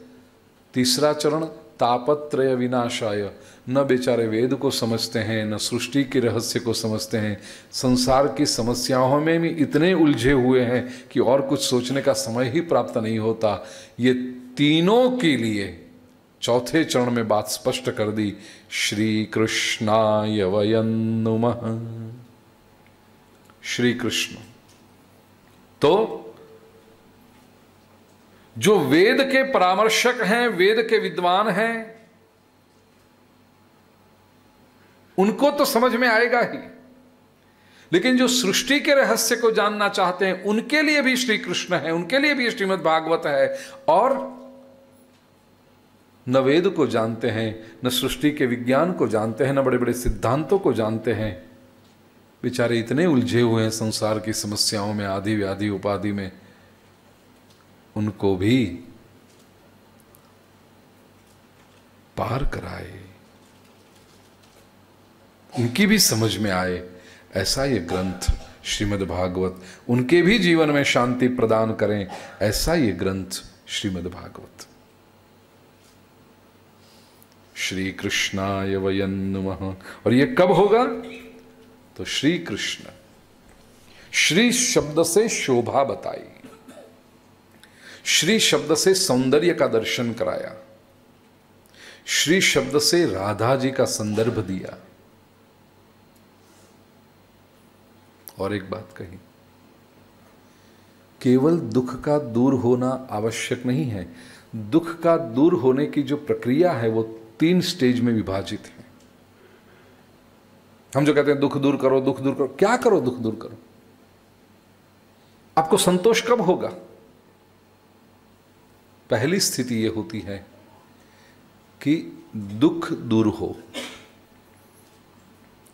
Speaker 1: तीसरा चरण तापत्रय विनाशाय। न बेचारे वेद को समझते हैं, न सृष्टि के रहस्य को समझते हैं। संसार की समस्याओं में भी इतने उलझे हुए हैं कि और कुछ सोचने का समय ही प्राप्त नहीं होता। ये तीनों के लिए चौथे चरण में बात स्पष्ट कर दी श्री कृष्णाय वयनुम श्री कृष्ण तो जो वेद के परामर्शक हैं, वेद के विद्वान हैं उनको तो समझ में आएगा ही। लेकिन जो सृष्टि के रहस्य को जानना चाहते हैं, उनके लिए भी श्री कृष्ण है, उनके लिए भी श्रीमद भागवत है। और न वेद को जानते हैं, न सृष्टि के विज्ञान को जानते हैं, न बड़े बड़े सिद्धांतों को जानते हैं। बेचारे इतने उलझे हुए हैं संसार की समस्याओं में, आदि व्याधि उपाधि में। उनको भी पार कराए। उनकी भी समझ में आए, ऐसा ये ग्रंथ श्रीमद् भागवत उनके भी जीवन में शांति प्रदान करें, ऐसा ये ग्रंथ श्रीमद् भागवत। श्री कृष्णाय वयन और ये कब होगा? तो श्री कृष्ण श्री शब्द से शोभा बताई। श्री शब्द से सौंदर्य का दर्शन कराया। श्री शब्द से राधा जी का संदर्भ दिया। और एक बात कही। केवल दुख का दूर होना आवश्यक नहीं है। दुख का दूर होने की जो प्रक्रिया है, वो तीन स्टेज में विभाजित है। हम जो कहते हैं, दुख दूर करो, दुख दूर करो, क्या करो दुख दूर करो? आपको संतोष कब होगा? पहली स्थिति यह होती है कि दुख दूर हो।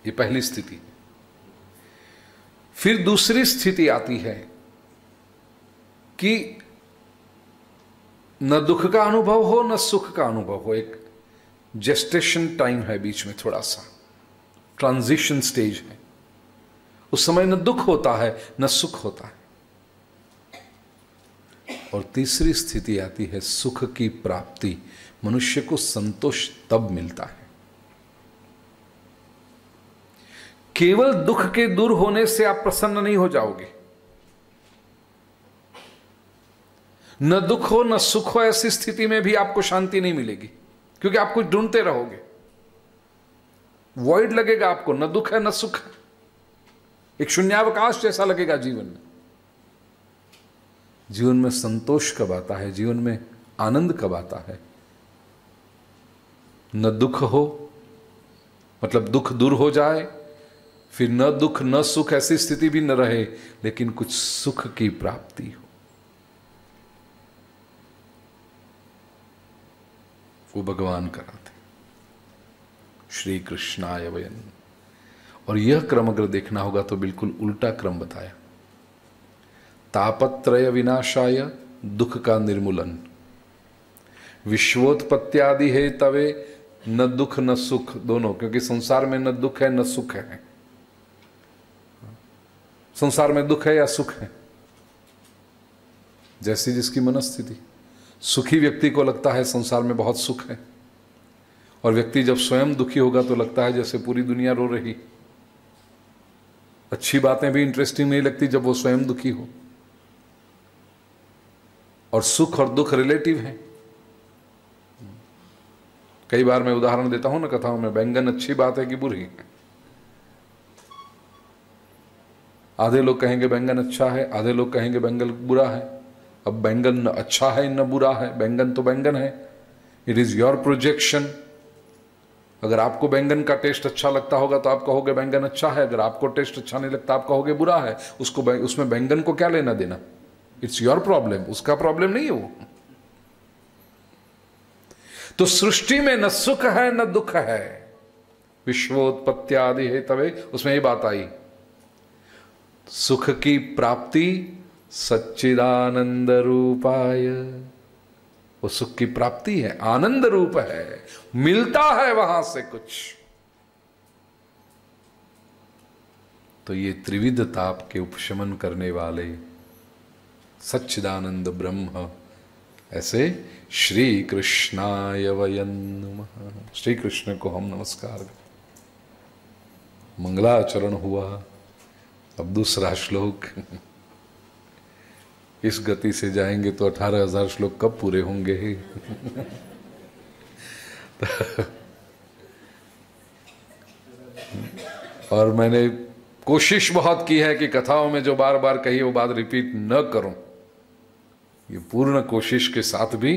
Speaker 1: यह पहली स्थिति। फिर दूसरी स्थिति आती है कि न दुख का अनुभव हो, न सुख का अनुभव हो। एक जेस्टेशन टाइम है बीच में थोड़ा सा। ट्रांजिशन स्टेज है। उस समय न दुख होता है, न सुख होता है। और तीसरी स्थिति आती है सुख की प्राप्ति। मनुष्य को संतोष तब मिलता है। केवल दुख के दूर होने से आप प्रसन्न नहीं हो जाओगे। न दुख हो, न सुख हो, ऐसी स्थिति में भी आपको शांति नहीं मिलेगी, क्योंकि आप कुछ ढूंढते रहोगे। वॉइड लगेगा आपको, न दुख है, न सुख है। एक शून्यावकाश जैसा लगेगा जीवन में। जीवन में संतोष कब आता है? जीवन में आनंद कब आता है? न दुख हो मतलब दुख दूर हो जाए फिर न दुख, न सुख, ऐसी स्थिति भी न रहे, लेकिन कुछ सुख की प्राप्ति हो। वो भगवान कराते। श्री कृष्णाय वयन और यह क्रम अगर देखना होगा तो बिल्कुल उल्टा क्रम बताया। तापत्रय विनाशाय, दुख का निर्मूलन। विश्वोत्पत्त्यादि है तवे, न दुख, न सुख दोनों, क्योंकि संसार में न दुख है, न सुख है। संसार में दुख है या सुख है? जैसी जिसकी मनस्थिति। सुखी व्यक्ति को लगता है संसार में बहुत सुख है। और व्यक्ति जब स्वयं दुखी होगा तो लगता है जैसे पूरी दुनिया रो रही। अच्छी बातें भी इंटरेस्टिंग नहीं लगती जब वो स्वयं दुखी हो। और सुख और दुख रिलेटिव है। कई बार मैं उदाहरण देता हूँ ना कथाओं में, बैंगन अच्छी बात है कि बुरी है? आधे लोग कहेंगे बैंगन अच्छा है, आधे लोग कहेंगे बैंगन बुरा है। अब बैंगन न अच्छा है, न बुरा है, बैंगन तो बैंगन है। इट इज़ योर प्रोजेक्शन अगर आपको बैंगन का टेस्ट अच्छा लगता होगा तो आप कहोगे बैंगन अच्छा है, अगर आपको टेस्ट अच्छा नहीं लगता, आप कहोगे बुरा है। उसको उसमें बैंगन को क्या लेना देना? इट्स योर प्रॉब्लम उसका प्रॉब्लम नहीं है वो। तो सृष्टि में न सुख है, न दुख है। विश्वोत्पत्ति आदि है तभी उसमें ये बात आई। सुख की प्राप्ति सच्चिदानंद रूपाय वो सुख की प्राप्ति है, आनंद रूप है, मिलता है वहाँ से कुछ। तो ये त्रिविध ताप के उपशमन करने वाले सच्चिदानंद ब्रह्म, ऐसे श्री कृष्णाय वयन श्री कृष्ण को हम नमस्कार मंगलाचरण हुआ। अब दूसरा श्लोक। इस गति से जाएँगे तो अठारह हज़ार श्लोक कब पूरे होंगे? और मैंने कोशिश बहुत की है कि कथाओं में जो बार बार कही वो बात रिपीट न करूँ। ये पूर्ण कोशिश के साथ भी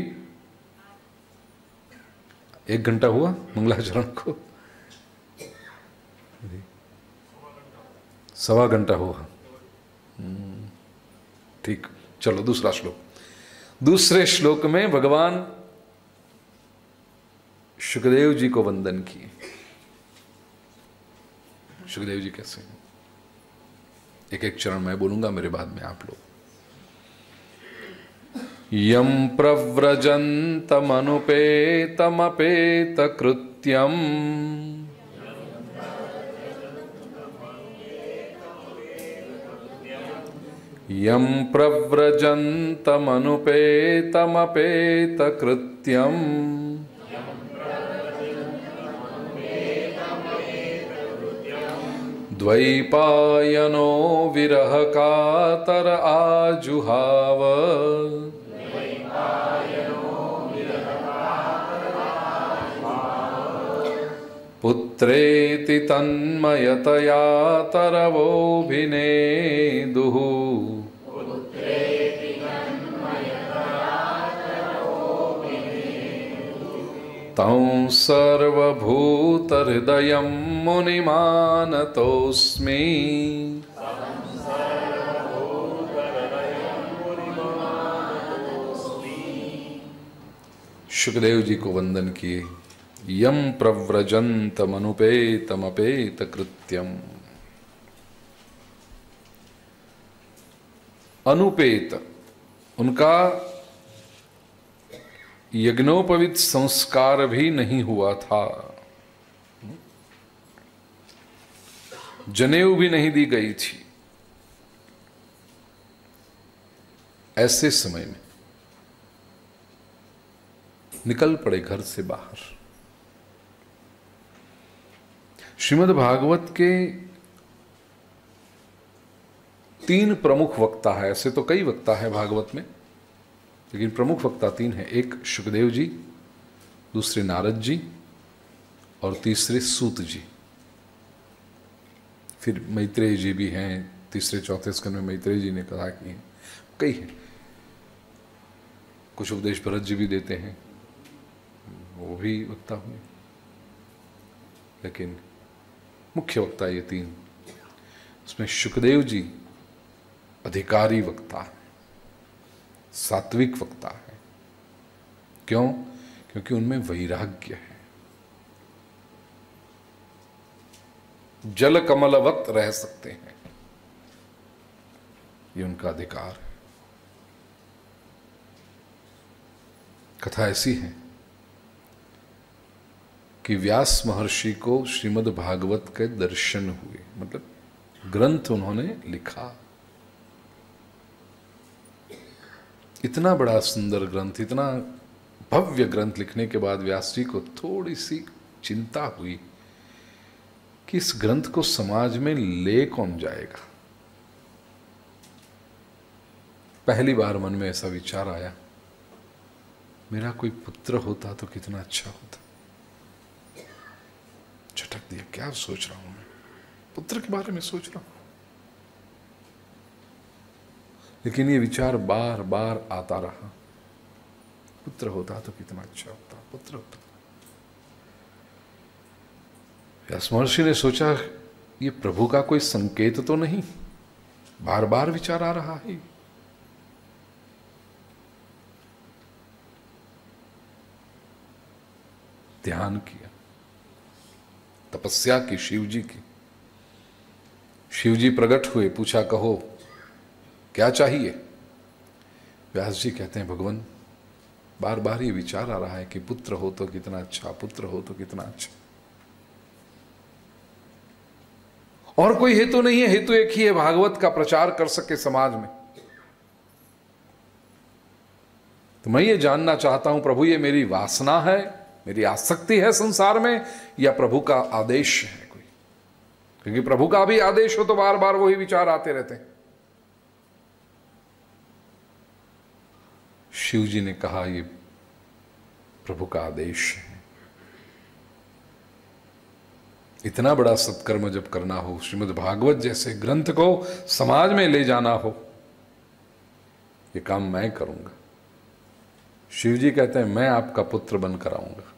Speaker 1: एक घंटा हुआ मंगलाचरण को? सवा घंटा हुआ ठीक, चलो दूसरा श्लोक। दूसरे श्लोक में भगवान सुखदेव जी को वंदन किए। सुखदेव जी कैसे हैं? एक एक चरण मैं बोलूँगा, मेरे बाद में आप लोग। यम प्रव्रजन्तमनुपेतमपेत कृत्यम् यं प्रव्रजन्तमनुपेतमपेत कृत्यम् द्वैपायनो विरहकातर आजुहाव। पुत्रेति तन्मयतया तरवोऽभिनेदुः। तं सर्वभूतहृदयं मुनिमानतोऽस्मि। सुखदेव जी को वंदन किए। यम प्रव्रजंत मनुपेतमपेत कृत्यम अनुपेत, उनका यज्ञोपवित संस्कार भी नहीं हुआ था। जनेऊ भी नहीं दी गई थी। ऐसे समय में निकल पड़े घर से बाहर। श्रीमद् भागवत के तीन प्रमुख वक्ता है। ऐसे तो कई वक्ता है भागवत में, लेकिन प्रमुख वक्ता तीन है। एक सुखदेव जी, दूसरे नारद जी और तीसरे सूत जी। फिर मैत्रेय जी भी हैं, तीसरे चौथे स्कंद में मैत्रेय जी ने कहा कि हैं कई हैं। कुछ उपदेश भरत जी भी देते हैं, वो भी वक्ता हुए। लेकिन मुख्य वक्ता ये तीन। उसमें सुखदेव जी अधिकारी वक्ता है, सात्विक वक्ता है। क्यों? क्योंकि उनमें वैराग्य है। जल कमलवत रह सकते हैं। ये उनका अधिकार है। कथा ऐसी है कि व्यास महर्षि को श्रीमद् भागवत के दर्शन हुए। मतलब ग्रंथ उन्होंने लिखा। इतना बड़ा सुंदर ग्रंथ, इतना भव्य ग्रंथ लिखने के बाद व्यास जी को थोड़ी सी चिंता हुई कि इस ग्रंथ को समाज में ले कौन जाएगा। पहली बार मन में ऐसा विचार आया, मेरा कोई पुत्र होता तो कितना अच्छा होता। झटक दिया, क्या सोच रहा हूँ मैं? पुत्र के बारे में सोच रहा हूँ। लेकिन ये विचार बार बार आता रहा। पुत्र होता तो कितना अच्छा होता, पुत्र होता। ने सोचा, ये प्रभु का कोई संकेत तो नहीं? बार बार विचार आ रहा है। ध्यान किया। तपस्या की शिव जी की। शिव जी प्रकट हुए, पूछा, कहो, क्या चाहिए? व्यास जी कहते हैं, भगवान बार बार ये विचार आ रहा है कि पुत्र हो तो कितना अच्छा पुत्र हो तो कितना अच्छा। और कोई हेतु नहीं है, हेतु एक ही है, भागवत का प्रचार कर सके समाज में। तो मैं ये जानना चाहता हूँ, प्रभु, ये मेरी वासना है मेरी आसक्ति है संसार में, या प्रभु का आदेश है कोई? क्योंकि प्रभु का भी आदेश हो तो बार बार वही विचार आते रहते हैं। शिव जी ने कहा, ये प्रभु का आदेश है। इतना बड़ा सत्कर्म जब करना हो, श्रीमद् भागवत जैसे ग्रंथ को समाज में ले जाना हो, ये काम मैं करूँगा। शिव जी कहते हैं, मैं आपका पुत्र बनकर कराऊँगा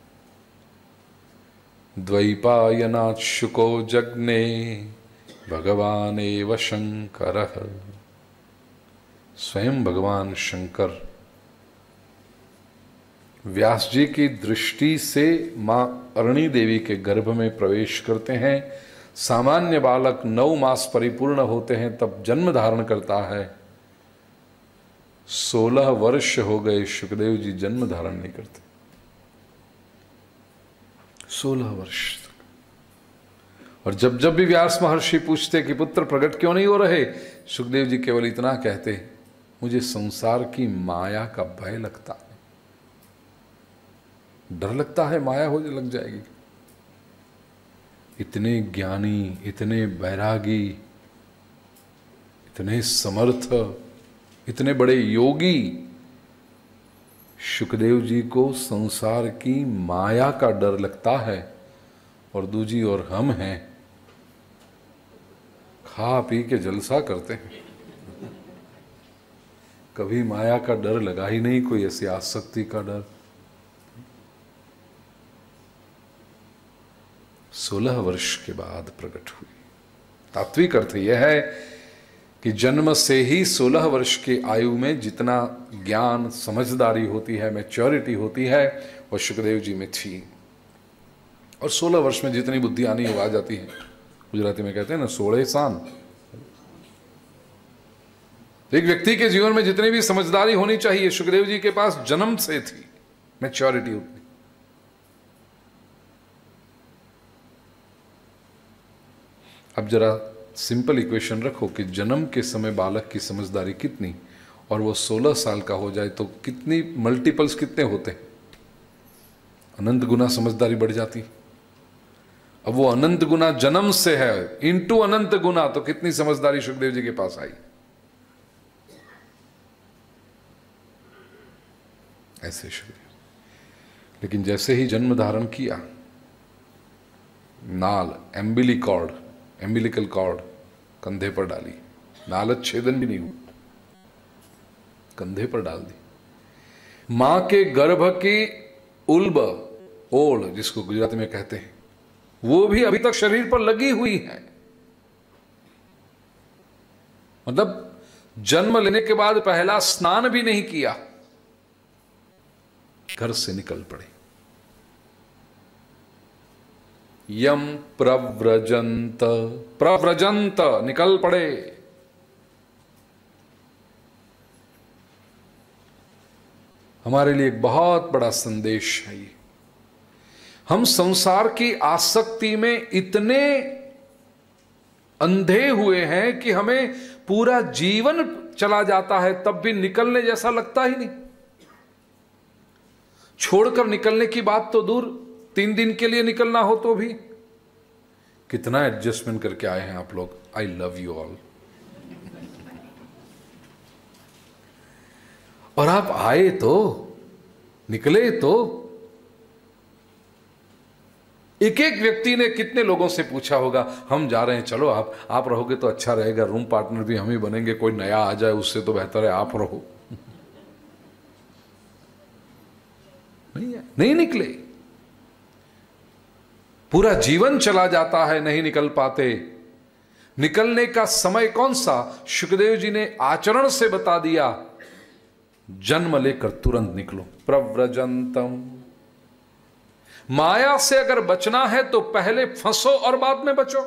Speaker 1: द्वैपायनाथ शुको जग्ने भगवान एव शंकर स्वयं भगवान शंकर। व्यास जी की दृष्टि से माँ अरणी देवी के गर्भ में प्रवेश करते हैं। सामान्य बालक नौ मास परिपूर्ण होते हैं, तब जन्म धारण करता है। सोलह वर्ष हो गए सुखदेव जी जन्म धारण नहीं करते। सोलह वर्ष। तक और जब जब भी व्यास महर्षि पूछते कि, पुत्र, प्रकट क्यों नहीं हो रहे? सुखदेव जी केवल इतना कहते, मुझे संसार की माया का भय लगता है। डर लगता है, माया हो, लग जाएगी। इतने ज्ञानी, इतने बैरागी इतने समर्थ, इतने बड़े योगी सुखदेव जी को संसार की माया का डर लगता है और दूजी और हम हैं। खा पी के जलसा करते हैं। कभी माया का डर लगा ही नहीं कोई ऐसी आसक्ति का डर। सोलह वर्ष के बाद प्रकट हुई। तात्विक अर्थ यह है कि जन्म से ही सोलह वर्ष की आयु में जितना ज्ञान, समझदारी होती है मैच्योरिटी होती है वह सुखदेव जी में थी। और सोलह वर्ष में जितनी बुद्धि आनी हो आ जाती है। गुजराती में कहते हैं ना, सोलह सान एक व्यक्ति के जीवन में जितनी भी समझदारी होनी चाहिए सुखदेव जी के पास जन्म से थी मैच्योरिटी उतनी अब जरा सिंपल इक्वेशन रखो कि जन्म के समय बालक की समझदारी कितनी और वो 16 साल का हो जाए तो कितनी मल्टीपल्स कितने होते? अनंत गुना समझदारी बढ़ जाती। अब वो अनंत गुना जन्म से है इनटू अनंत गुना तो कितनी समझदारी सुखदेव जी के पास आई? ऐसे सुखदेव। लेकिन जैसे ही जन्म धारण किया, नाल, एम्बिली कॉर्ड एम्बिलिकल कॉर्ड कंधे पर डाली। नालत छेदन भी नहीं हुई। कंधे पर डाल दी। माँ के गर्भ की उल्ब ओढ़ जिसको गुजराती में कहते हैं, वो भी अभी तक शरीर पर लगी हुई है। मतलब जन्म लेने के बाद पहला स्नान भी नहीं किया। घर से निकल पड़े। यम प्रव्रजंत। प्रव्रजंत, निकल पड़े। हमारे लिए एक बहुत बड़ा संदेश है ये। हम संसार की आसक्ति में इतने अंधे हुए हैं कि हमें पूरा जीवन चला जाता है, तब भी निकलने जैसा लगता ही नहीं। छोड़कर निकलने की बात तो दूर तीन दिन के लिए निकलना हो तो भी। कितना एडजस्टमेंट करके आए हैं आप लोग। आई लव यू ऑल और आप आए तो निकले तो एक एक व्यक्ति ने कितने लोगों से पूछा होगा, हम जा रहे हैं, चलो आप आप रहोगे तो अच्छा रहेगा रूम पार्टनर भी हम ही बनेंगे, कोई नया आ जाए उससे तो बेहतर है, आप रहो। नहीं है, नहीं निकले। पूरा जीवन चला जाता है, नहीं निकल पाते। निकलने का समय कौन सा? सुखदेव जी ने आचरण से बता दिया, जन्म लेकर तुरंत निकलो। प्रव्रजंतम। माया से अगर बचना है तो पहले फंसो और बाद में बचो।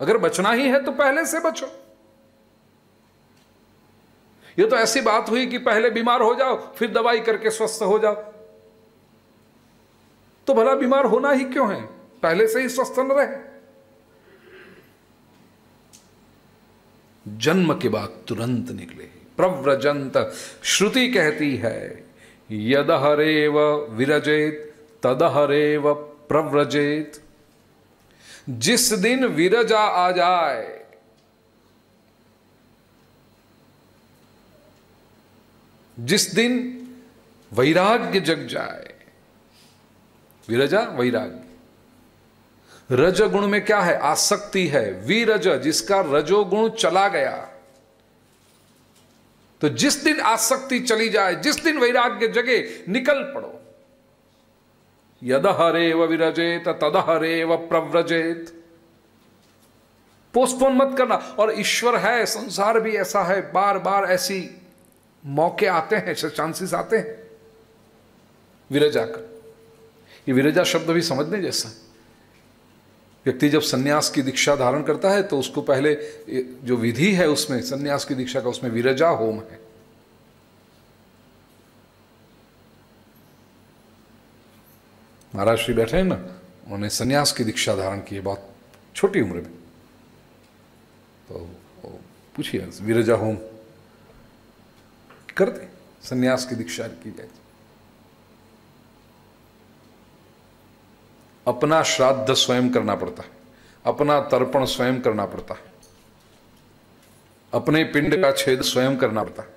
Speaker 1: अगर बचना ही है तो पहले से बचो। ये तो ऐसी बात हुई कि पहले बीमार हो जाओ, फिर दवाई करके स्वस्थ हो जाओ। तो भला बीमार होना ही क्यों है? पहले से ही स्वस्थ न रहे। जन्म के बाद तुरंत निकले। प्रव्रजंत श्रुति कहती है यद हरेव विरजेत तद हरेव प्रव्रजेत। जिस दिन विरजा आ जाए, जिस दिन वैराग्य जग जाए विरजा वैराग्य रजगुण में क्या है? आसक्ति है। वीरज, जिसका रजोगुण चला गया। तो जिस दिन आसक्ति चली जाए, जिस दिन वैराग्य जगे, निकल पड़ो। यद हरे व विरजेत तद हरे व प्रव्रजेत। पोस्टपोन मत करना। और ईश्वर है, संसार भी ऐसा है बार बार ऐसी मौके आते हैं चांसेस आते हैं। विरजा कर ये विरजा शब्द भी समझने जैसा। व्यक्ति जब सन्यास की दीक्षा धारण करता है तो उसको पहले जो विधि है उसमें, सन्यास की दीक्षा का उसमें विरजा होम है। महाराज श्री बैठे हैं ना, उन्होंने सन्यास की दीक्षा धारण की है बहुत छोटी उम्र में। तो पूछिए, विरजा होम करते, सन्यास की दीक्षा की जाए अपना श्राद्ध स्वयं करना पड़ता है। अपना तर्पण स्वयं करना पड़ता है। अपने पिंड का छेद स्वयं करना पड़ता है।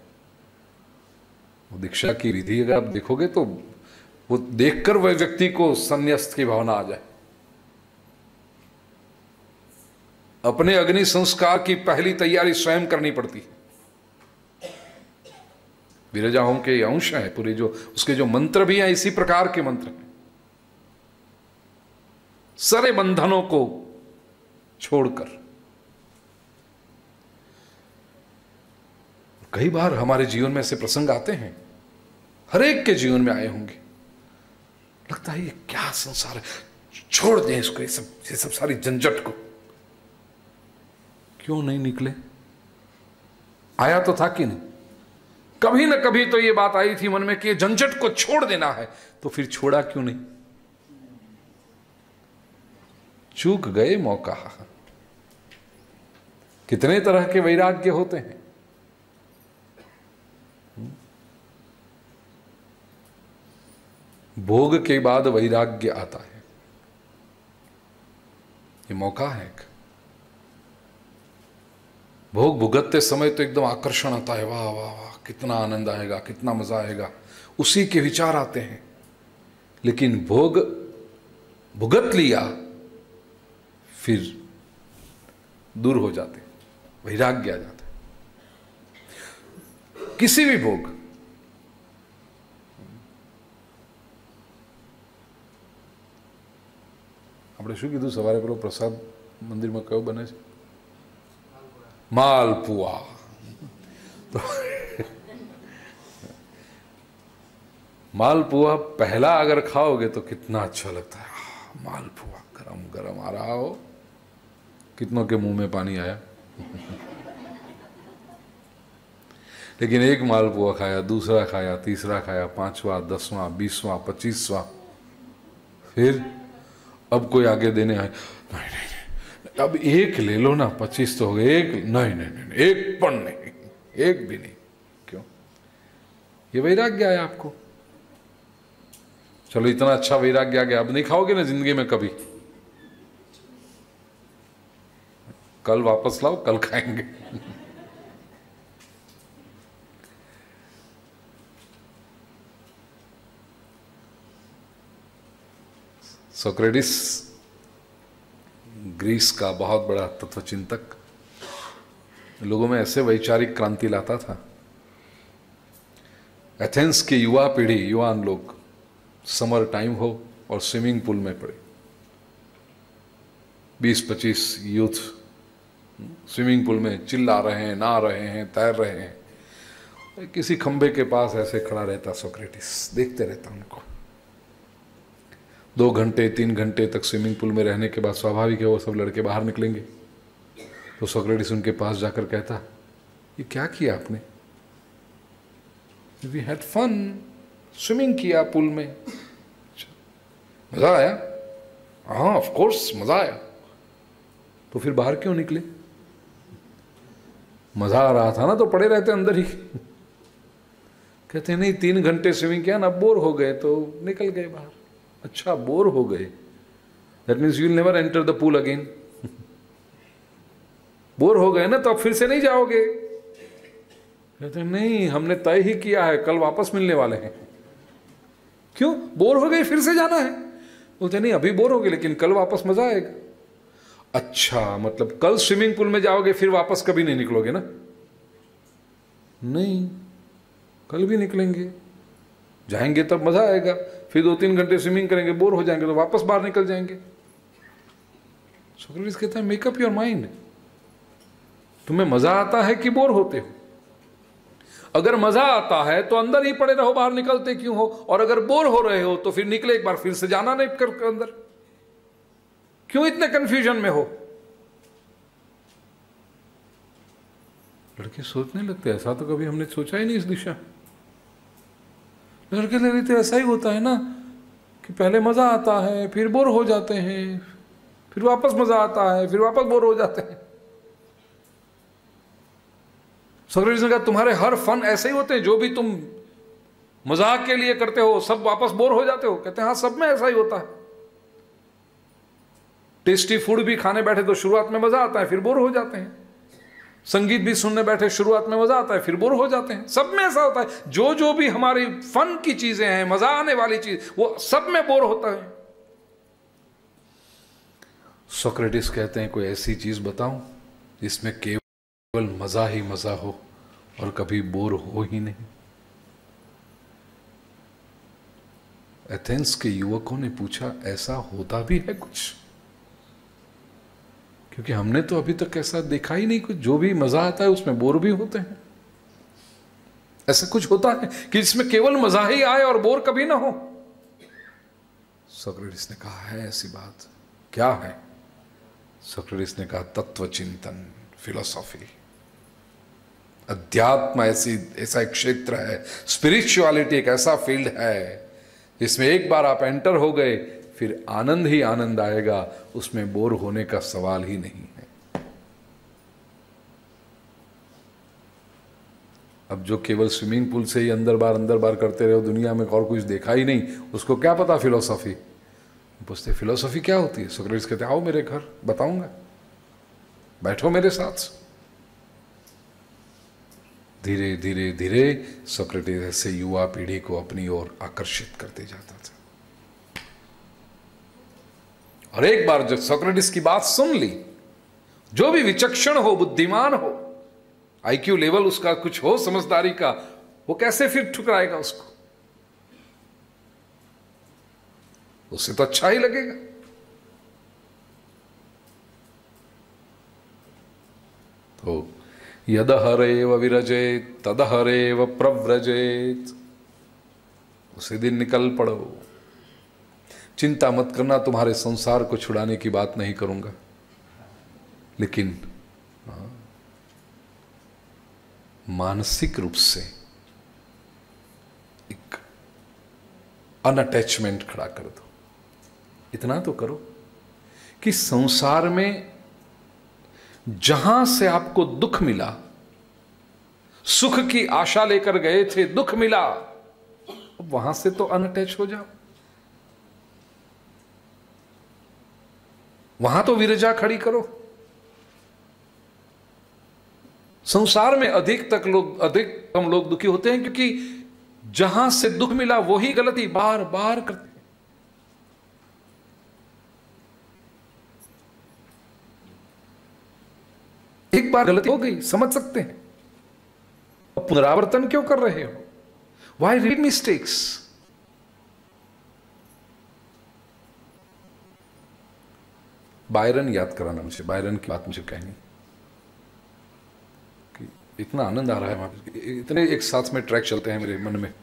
Speaker 1: दीक्षा की विधि अगर आप देखोगे तो वो देखकर वह व्यक्ति को संन्यास्त की भावना आ जाए। अपने अग्नि संस्कार की पहली तैयारी स्वयं करनी पड़ती है। विरजा होम के अंश है, पूरे जो, उसके जो मंत्र भी हैं, इसी प्रकार के मंत्र हैं। सारे बंधनों को छोड़कर। कई बार हमारे जीवन में ऐसे प्रसंग आते हैं, हर एक के जीवन में आए होंगे। लगता है ये क्या संसार है, छोड़ दें इसको, ये सब ये सब सारी झंझट को। क्यों नहीं निकले? आया तो था कि नहीं? कभी ना कभी तो ये बात आई थी मन में कि झंझट को छोड़ देना है तो फिर छोड़ा क्यों नहीं? चूक गए मौका। कितने तरह के वैराग्य होते हैं। भोग के बाद वैराग्य आता है। ये मौका है एक। भोग भुगतते समय तो एकदम आकर्षण आता है। वाह वाह वाह, कितना आनंद आएगा, कितना मज़ा आएगा। उसी के विचार आते हैं। लेकिन भोग भुगत लिया फिर दूर हो जाते वैराग्य आ जाता किसी भी भोग આપણે શું કીધું સવારે પેલો પ્રસાદ મંદિરમાં કયો બને છે માલપુઆ તો मालपुआ पहला अगर खाओगे तो कितना अच्छा लगता है मालपुआ गरम गरम आ रहा हो कितनों के मुँह में पानी आया? लेकिन एक मालपुआ खाया, दूसरा खाया, तीसरा खाया, पांचवा, दसवां, बीसवा, पच्चीसवां। फिर अब कोई आगे देने आए, नहीं नहीं अब एक ले लो ना, पच्चीस तो हो गए, एक नहीं नहीं नहीं एक पण नहीं, एक भी नहीं, क्यों? ये वैराग्य आया आपको। चलो, इतना अच्छा वैराग्य आ गया, अब नहीं खाओगे ना ज़िंदगी में कभी? कल वापस लाओ, कल खाएँगे। सोक्रेटिस, ग्रीस का बहुत बड़ा तत्वचिंतक, लोगों में ऐसे वैचारिक क्रांति लाता था। एथेंस की युवा पीढ़ी, युवान लोग, समर टाइम हो और स्विमिंग पूल में पड़े। 20-25 यूथ स्विमिंग पूल में चिल्ला रहे हैं, नहा रहे हैं, तैर रहे हैं। किसी खंबे के पास ऐसे खड़ा रहता सोक्रेटिस। देखते रहता उनको। दो घंटे, तीन घंटे तक स्विमिंग पूल में रहने के बाद स्वाभाविक है वो सब लड़के बाहर निकलेंगे। तो सोक्रेटिस उनके पास जाकर कहता, ये क्या किया आपने? वी हैड फन स्विमिंग किया पूल में। मज़ा आया? हाँ ऑफ़ कोर्स मज़ा आया। तो फिर बाहर क्यों निकले? मज़ा आ रहा था ना तो पड़े रहते अंदर ही। कहते, नहीं, तीन घंटे स्विमिंग किया ना बोर हो गए तो निकल गए बाहर। अच्छा बोर हो गए। That means you never enter the pool again bore हो गए ना तो अब फिर से नहीं जाओगे? कहते, नहीं, हमने तय ही किया है, कल वापस मिलने वाले हैं। क्यों? बोर हो गए, फिर से जाना है? बोलते, नहीं, अभी बोर हो गए लेकिन कल वापस मज़ा आएगा। अच्छा मतलब कल स्विमिंग पूल में जाओगे, फिर वापस कभी नहीं निकलोगे ना? नहीं, कल भी निकलेंगे। जाएँगे तब मज़ा आएगा। फिर दो तीन घंटे स्विमिंग करेंगे, बोर हो जाएँगे तो वापस बाहर निकल जाएँगे। सोक्रेटिस कहता है मेकअप योर माइंड तुम्हें मज़ा आता है कि बोर होते हो? अगर मज़ा आता है तो अंदर ही पड़े रहो, बाहर निकलते क्यों हो? और अगर बोर हो रहे हो तो फिर निकले एक बार, फिर से जाना नहीं कर, अंदर। क्यों इतने कंफ्यूजन में हो? लड़के सोचने लगते ऐसा तो कभी हमने सोचा ही नहीं इस दिशा। लड़के ले तो ऐसा ही होता है ना, कि पहले मज़ा आता है, फिर बोर हो जाते हैं, फिर वापस मज़ा आता है, फिर वापस बोर हो जाते हैं। सोक्रेटिस ने कहा, तुम्हारे हर फन ऐसे ही होते हैं, जो भी तुम मज़ाक के लिए करते हो, सब वापस बोर हो जाते हो। कहते हैं हाँ सब में ऐसा ही होता है। टेस्टी फ़ूड भी खाने बैठे तो शुरुआत में मज़ा आता है, फिर बोर हो जाते हैं। संगीत भी सुनने बैठे शुरुआत में मज़ा आता है, फिर बोर हो जाते हैं। सब में ऐसा होता है, जो जो भी हमारी फन की चीज़ें हैं, मज़ा आने वाली चीज़, वो सब में बोर होता है। सोक्रेटिस कहते हैं, कोई ऐसी चीज़ बताऊँ जिसमें केवल मज़ा ही मज़ा हो और कभी बोर हो ही नहीं। एथेंस के युवकों ने पूछा, ऐसा होता भी है कुछ? क्योंकि हमने तो अभी तक ऐसा देखा ही नहीं, कुछ जो भी मज़ा आता है उसमें बोर भी होते हैं। ऐसा कुछ होता है कि जिसमें केवल मज़ा ही आए और बोर कभी ना हो। सोक्रेटिस ने कहा, है ऐसी बात, क्या है? सोक्रेटिस ने कहा, तत्व चिंतन फिलोसॉफी अध्यात्म ऐसी, ऐसा एक क्षेत्र है स्पिरिचुअलिटी एक ऐसा फ़ील्ड है, जिसमें एक बार आप एंटर हो गए फिर आनंद ही आनंद आएगा, उसमें बोर होने का सवाल ही नहीं है। अब जो केवल स्विमिंग पूल से ही अंदर बार अंदर बार करते रहे दुनिया में और कुछ देखा ही नहीं, उसको क्या पता फिलोसॉफी? पूछते, फिलोसॉफी क्या होती है? सुक्रेटिस कहते, आओ मेरे घर, बताऊँगा। बैठो मेरे साथ। धीरे धीरे धीरे सोक्रेटिस ऐसे युवा पीढ़ी को अपनी ओर आकर्षित करते जाता था। और एक बार जब सोक्रेटिस की बात सुन ली, जो भी विचक्षण हो, बुद्धिमान हो आईक्यू लेवल उसका कुछ हो, समझदारी का, वो कैसे फिर ठुकराएगा उसको? उसे तो अच्छा ही लगेगा। तो यद हरेव विरजेत तद हरेव प्रव्रजेत, उसी दिन निकल पड़ो। चिंता मत करना तुम्हारे संसार को छुड़ाने की बात नहीं करूँगा। लेकिन हाँ, मानसिक रूप से एक अनअटैचमेंट खड़ा कर दो। इतना तो करो कि संसार में जहाँ से आपको दुख मिला सुख की आशा लेकर गए थे दुख मिला वहाँ से तो अनअटैच हो जाओ। वहाँ तो विरजा खड़ी करो। संसार में अधिक तक लोग, अधिक कम लोग दुखी होते हैं, क्योंकि जहाँ से दुख मिला वही गलती बार बार करते एक बार गलती हो गई, समझ सकते हैं। पुनरावर्तन क्यों कर रहे हो? वाई रीड मिस्टेक्स बायरन याद कराना मुझे, बायरन की बात मुझे कहनी। कि इतना आनंद आ रहा है वहाँ पर इतने एक साथ में ट्रैक चलते हैं मेरे मन में।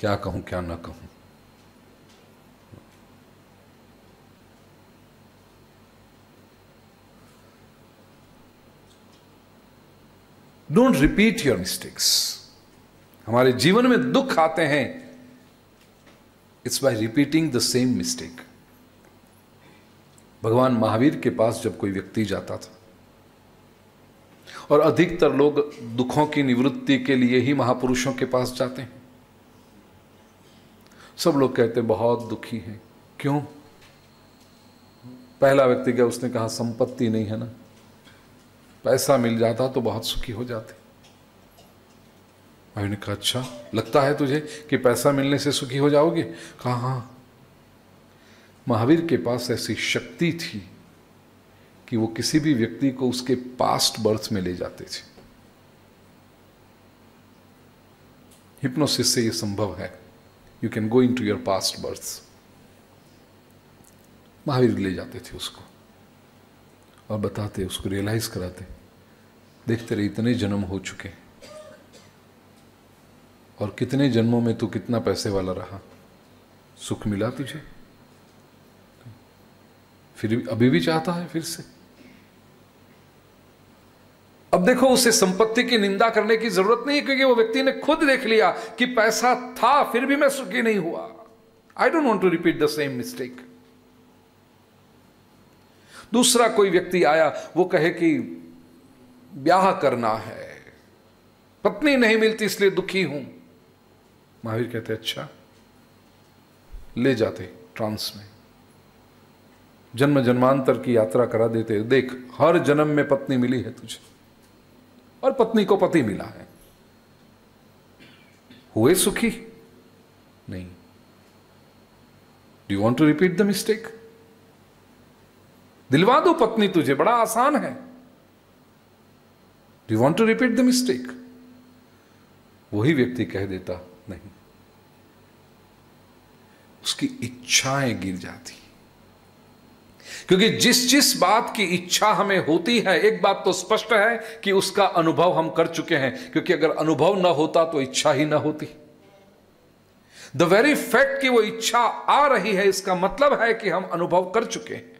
Speaker 1: क्या कहूँ, क्या ना कहूँ। डोंट रिपीट योर मिस्टेक्स हमारे जीवन में दुख आते हैं। It's by repeating the same mistake भगवान महावीर के पास जब कोई व्यक्ति जाता था, और अधिकतर लोग दुखों की निवृत्ति के लिए ही महापुरुषों के पास जाते हैं। सब लोग कहते, बहुत दुखी हैं। क्यों? पहला व्यक्ति क्या उसने कहा, संपत्ति नहीं है ना। पैसा मिल जाता तो बहुत सुखी हो जाते। महावीर ने कहा अच्छा लगता है तुझे कि पैसा मिलने से सुखी हो जाओगे? कहा हाँ। महावीर के पास ऐसी शक्ति थी कि वो किसी भी व्यक्ति को उसके पास्ट बर्थ में ले जाते थे। हिप्नोसिस से ये संभव है। You can go into your past birth Mahavir ले जाते थे उसको। और बताते, उसको रियलाइज़ कराते, देखते रहे इतने जन्म हो चुके और कितने जन्मों में तू कितना पैसे वाला रहा? सुख मिला तुझे? फिर अभी भी चाहता है फिर से। अब देखो, उसे संपत्ति की निंदा करने की ज़रूरत नहीं, क्योंकि वो व्यक्ति ने खुद देख लिया कि पैसा था, फिर भी मैं सुखी नहीं हुआ। I don't want to repeat the same mistake दूसरा कोई व्यक्ति आया, वो कहे कि ब्याह करना है। पत्नी नहीं मिलती, इसलिए दुखी हूँ। महावीर कहते अच्छा ले जाते ट्रांस में। जन्म जन्मांतर की यात्रा करा देते देख, हर जन्म में पत्नी मिली है तुझे। और पत्नी को पति मिला है। हुए सुखी? नहीं। Do want to repeat the mistake दिलवा दो पत्नी तुझे, बड़ा आसान है। Do want to repeat the mistake वही व्यक्ति कह देता, नहीं। उसकी इच्छाएँ गिर जाती। क्योंकि जिस जिस बात की इच्छा हमें होती है, एक बात तो स्पष्ट है कि उसका अनुभव हम कर चुके हैं। क्योंकि अगर अनुभव ना होता तो इच्छा ही ना होती। द वेरी फैक्ट कि वो इच्छा आ रही है, इसका मतलब है कि हम अनुभव कर चुके हैं।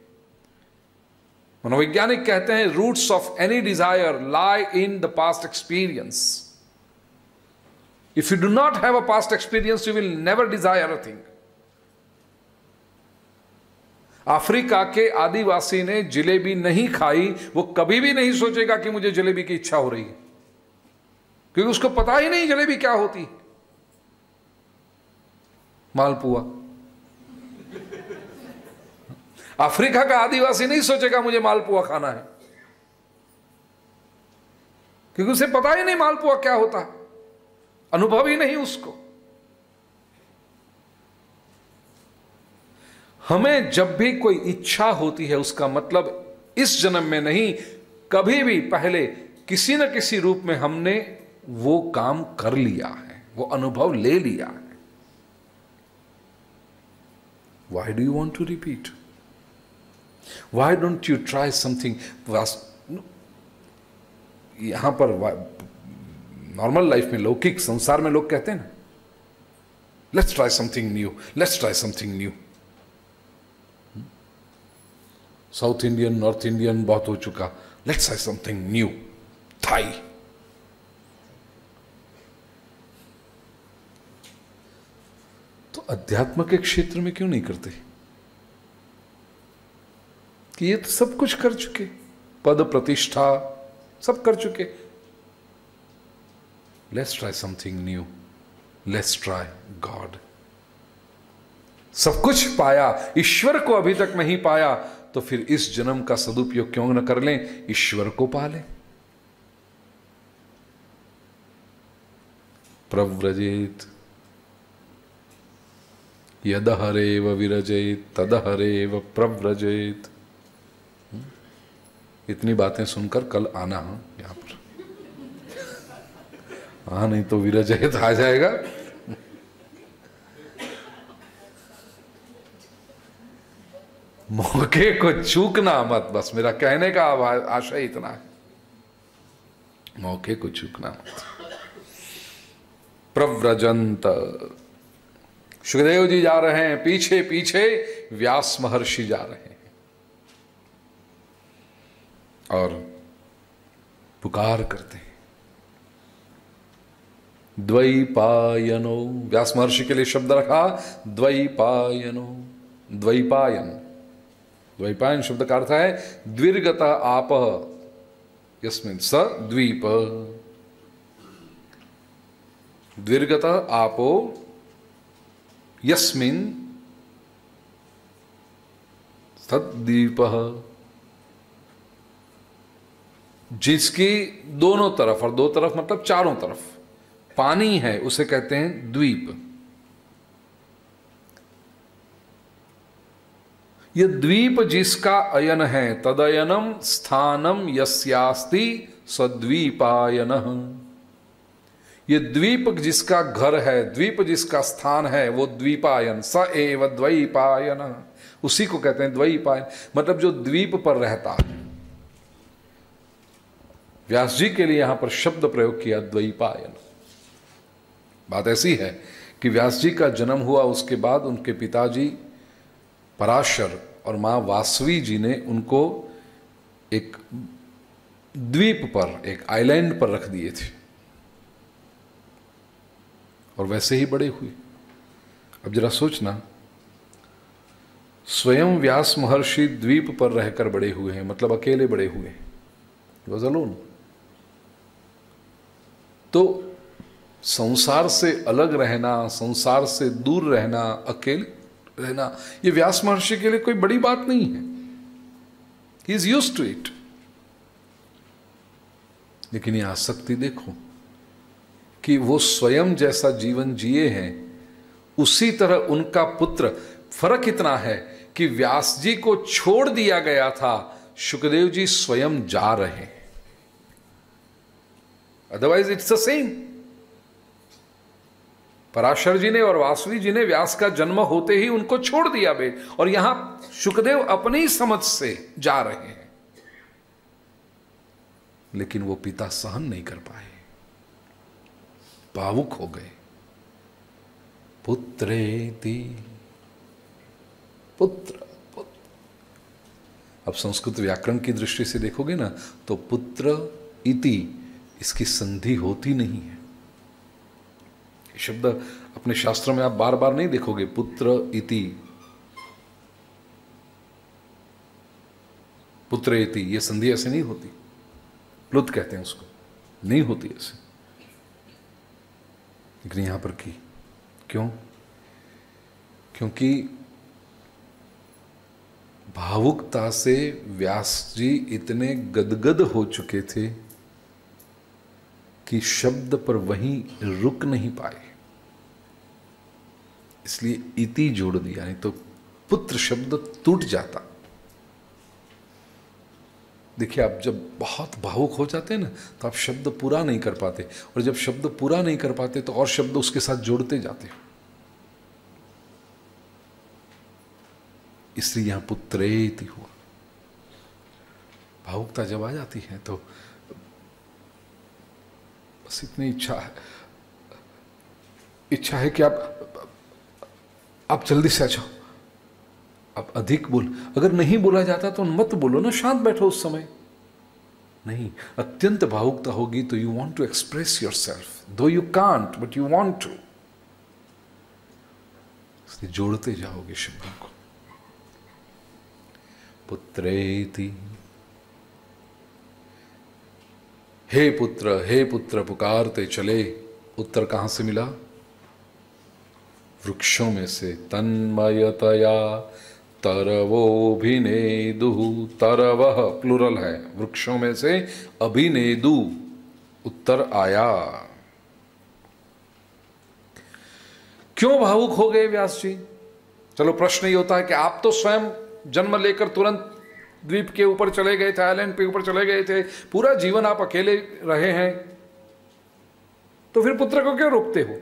Speaker 1: मनोवैज्ञानिक कहते हैं roots of any desire lie in the past experience if you do not have a past experience you will never desire a thing Africa के आदिवासी ने जलेबी नहीं खाई, वो कभी भी नहीं सोचेगा कि मुझे जलेबी की इच्छा हो रही है। क्योंकि उसको पता ही नहीं जलेबी क्या होती। मालपुआ अफ्रीका का आदिवासी नहीं सोचेगा मुझे मालपुआ खाना है। क्योंकि उसे पता ही नहीं मालपुआ क्या होता। अनुभव ही नहीं उसको। हमें जब भी कोई इच्छा होती है, उसका मतलब इस जन्म में नहीं, कभी भी पहले किसी न किसी रूप में हमने वो काम कर लिया है, वो अनुभव ले लिया है। Why do you want to repeat why don't you try something यहाँ पर नॉर्मल लाइफ में लौकिक संसार में लोग कहते हैं ना let's try something new let's try something new south Indian north Indian बहुत हो चुका। Let's try something new Thai तो अध्यात्म के क्षेत्र में क्यों नहीं करते? कि ये तो सब कुछ कर चुके। पद प्रतिष्ठा, सब कर चुके। Let's try something new let's try God सब कुछ पाया। ईश्वर को अभी तक नहीं पाया। तो फिर इस जन्म का सदुपयोग क्यों न कर लें? ईश्वर को पा लें प्रव्रजेत। यद हरेव विरजेत तद हरेव प्रव्रजेत? इतनी बातें सुनकर कल आना यहाँ पर। हाँ नहीं तो विरजयत आ जाएगा। मौके को चूकना मत, बस मेरा कहने का आशय इतना है। मौके को चूकना मत। प्रव्रजंत। सुखदेव जी जा रहे हैं, पीछे पीछे व्यास महर्षि जा रहे हैं। और पुकार करते हैं। द्वैपायनो, व्यास महर्षि के लिए शब्द रखा, द्वैपायनो, द्वैपायन। द्वैपायन शब्द का अर्थ है द्विर्गत आप यस्मिन स द्वीप। द्विर्गत आपो यस्मिन सद्वीप जिसकी दोनों तरफ़, और दो तरफ़ मतलब चारों तरफ़, पानी है, उसे कहते हैं द्वीप। ये द्वीप जिसका अयन है तदयनम स्थानम यस्यास्ति सद्वीपायन। ये द्वीप जिसका घर है, द्वीप जिसका स्थान है, वो द्वीपायन, स एव द्वीपायन। उसी को कहते हैं द्वीपायन मतलब जो द्वीप पर रहता है। व्यास जी के लिए यहाँ पर शब्द प्रयोग किया, द्वीपायन। बात ऐसी है कि व्यास जी का जन्म हुआ, उसके बाद उनके पिताजी पराशर और माँ वासवी जी ने उनको एक द्वीप पर, एक आइलैंड पर रख दिए थे। और वैसे ही बड़े हुए। अब जरा सोचना, स्वयं व्यास महर्षि द्वीप पर रहकर बड़े हुए हैं मतलब अकेले बड़े हुए वॉज़ अलोन तो संसार से अलग रहना, संसार से दूर रहना, अकेले रहना। ये व्यास महर्षि के लिए कोई बड़ी बात नहीं है। He is use to it लेकिन ये आसक्ति देखो कि वो स्वयं जैसा जीवन जिए हैं, उसी तरह उनका पुत्र, फ़र्क इतना है कि व्यास जी को छोड़ दिया गया था सुखदेव जी स्वयं जा रहे हैं। Otherwise it's the same Parashar ji ने और वासवी जी ने व्यास का जन्म होते ही उनको छोड़ दिया बे और यहाँ सुखदेव अपनी समझ से जा रहे हैं। लेकिन वो पिता सहन नहीं कर पाए। भावुक हो गए। पुत्रेति पुत्र पुत्र। अब संस्कृत व्याकरण की दृष्टि से देखोगे ना तो पुत्र इति, इसकी संधि होती नहीं है। शब्द अपने शास्त्रों में आप बार बार नहीं देखोगे, पुत्र इति। पुत्र इति, ये संधि ऐसे नहीं होती। प्लुत कहते हैं उसको। नहीं होती ऐसे। लेकिन यहाँ पर की। क्यों? क्योंकि भावुकता से व्यास जी इतने गदगद हो चुके थे कि शब्द पर वहीं रुक नहीं पाए। इसलिए इति जोड़ दिया, नहीं तो पुत्र शब्द टूट जाता। देखिए, आप जब बहुत भावुक हो जाते हैं ना तो आप शब्द पूरा नहीं कर पाते। और जब शब्द पूरा नहीं कर पाते तो और शब्द उसके साथ जोड़ते जाते हो। इसलिए यहाँ पुत्रेति हुआ। भावुकता जब आ जाती है तो बस इतनी इच्छा है। इच्छा है कि आप आप जल्दी से आ जाओ। आप अधिक बोल। अगर नहीं बोला जाता तो मत बोलो ना, शांत बैठो उस समय। नहीं, अत्यंत भावुकता होगी तो you want to express yourself दो you can't but you want to जोड़ते जाओगे शब्दों को। पुत्रेति हे पुत्र हे पुत्र, पुकारते चले। उत्तर कहाँ से मिला? वृक्षों में से। तन्मयतया तरवोभिनेदु तरव प्लुरल है। वृक्षों में से अभिनेदु। उत्तर आया। क्यों भावुक हो गए व्यास जी? चलो प्रश्न ये होता है कि आप तो स्वयं जन्म लेकर तुरंत द्वीप के ऊपर चले गए थे आइलैंड के ऊपर चले गए थे। पूरा जीवन आप अकेले रहे हैं। तो फिर पुत्र को क्यों रोकते हो?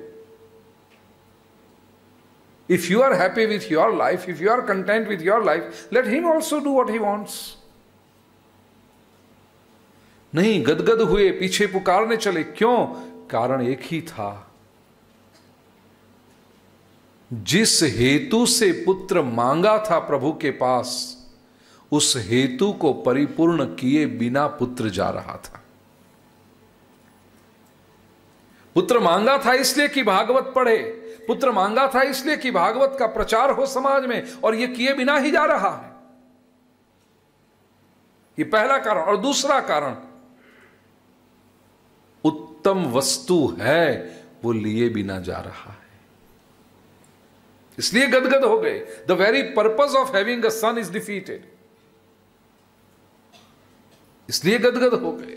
Speaker 1: If you are happy with your life if you are content with your life let him also do what he wants नहीं, गदगद हुए, पीछे पुकारने चले, क्यों? कारण एक ही था। जिस हेतु से पुत्र मांगा था प्रभु के पास उस हेतु को परिपूर्ण किए बिना पुत्र जा रहा था। पुत्र मांगा था इसलिए कि भागवत पढ़े, पुत्र मांगा था इसलिए कि भागवत का प्रचार हो समाज में, और यह किए बिना ही जा रहा है। ये पहला कारण, और दूसरा कारण, उत्तम वस्तु है, वो लिए बिना जा रहा है। इसलिए गदगद हो गए। The very purpose of having a son is defeated इसलिए गदगद हो गए।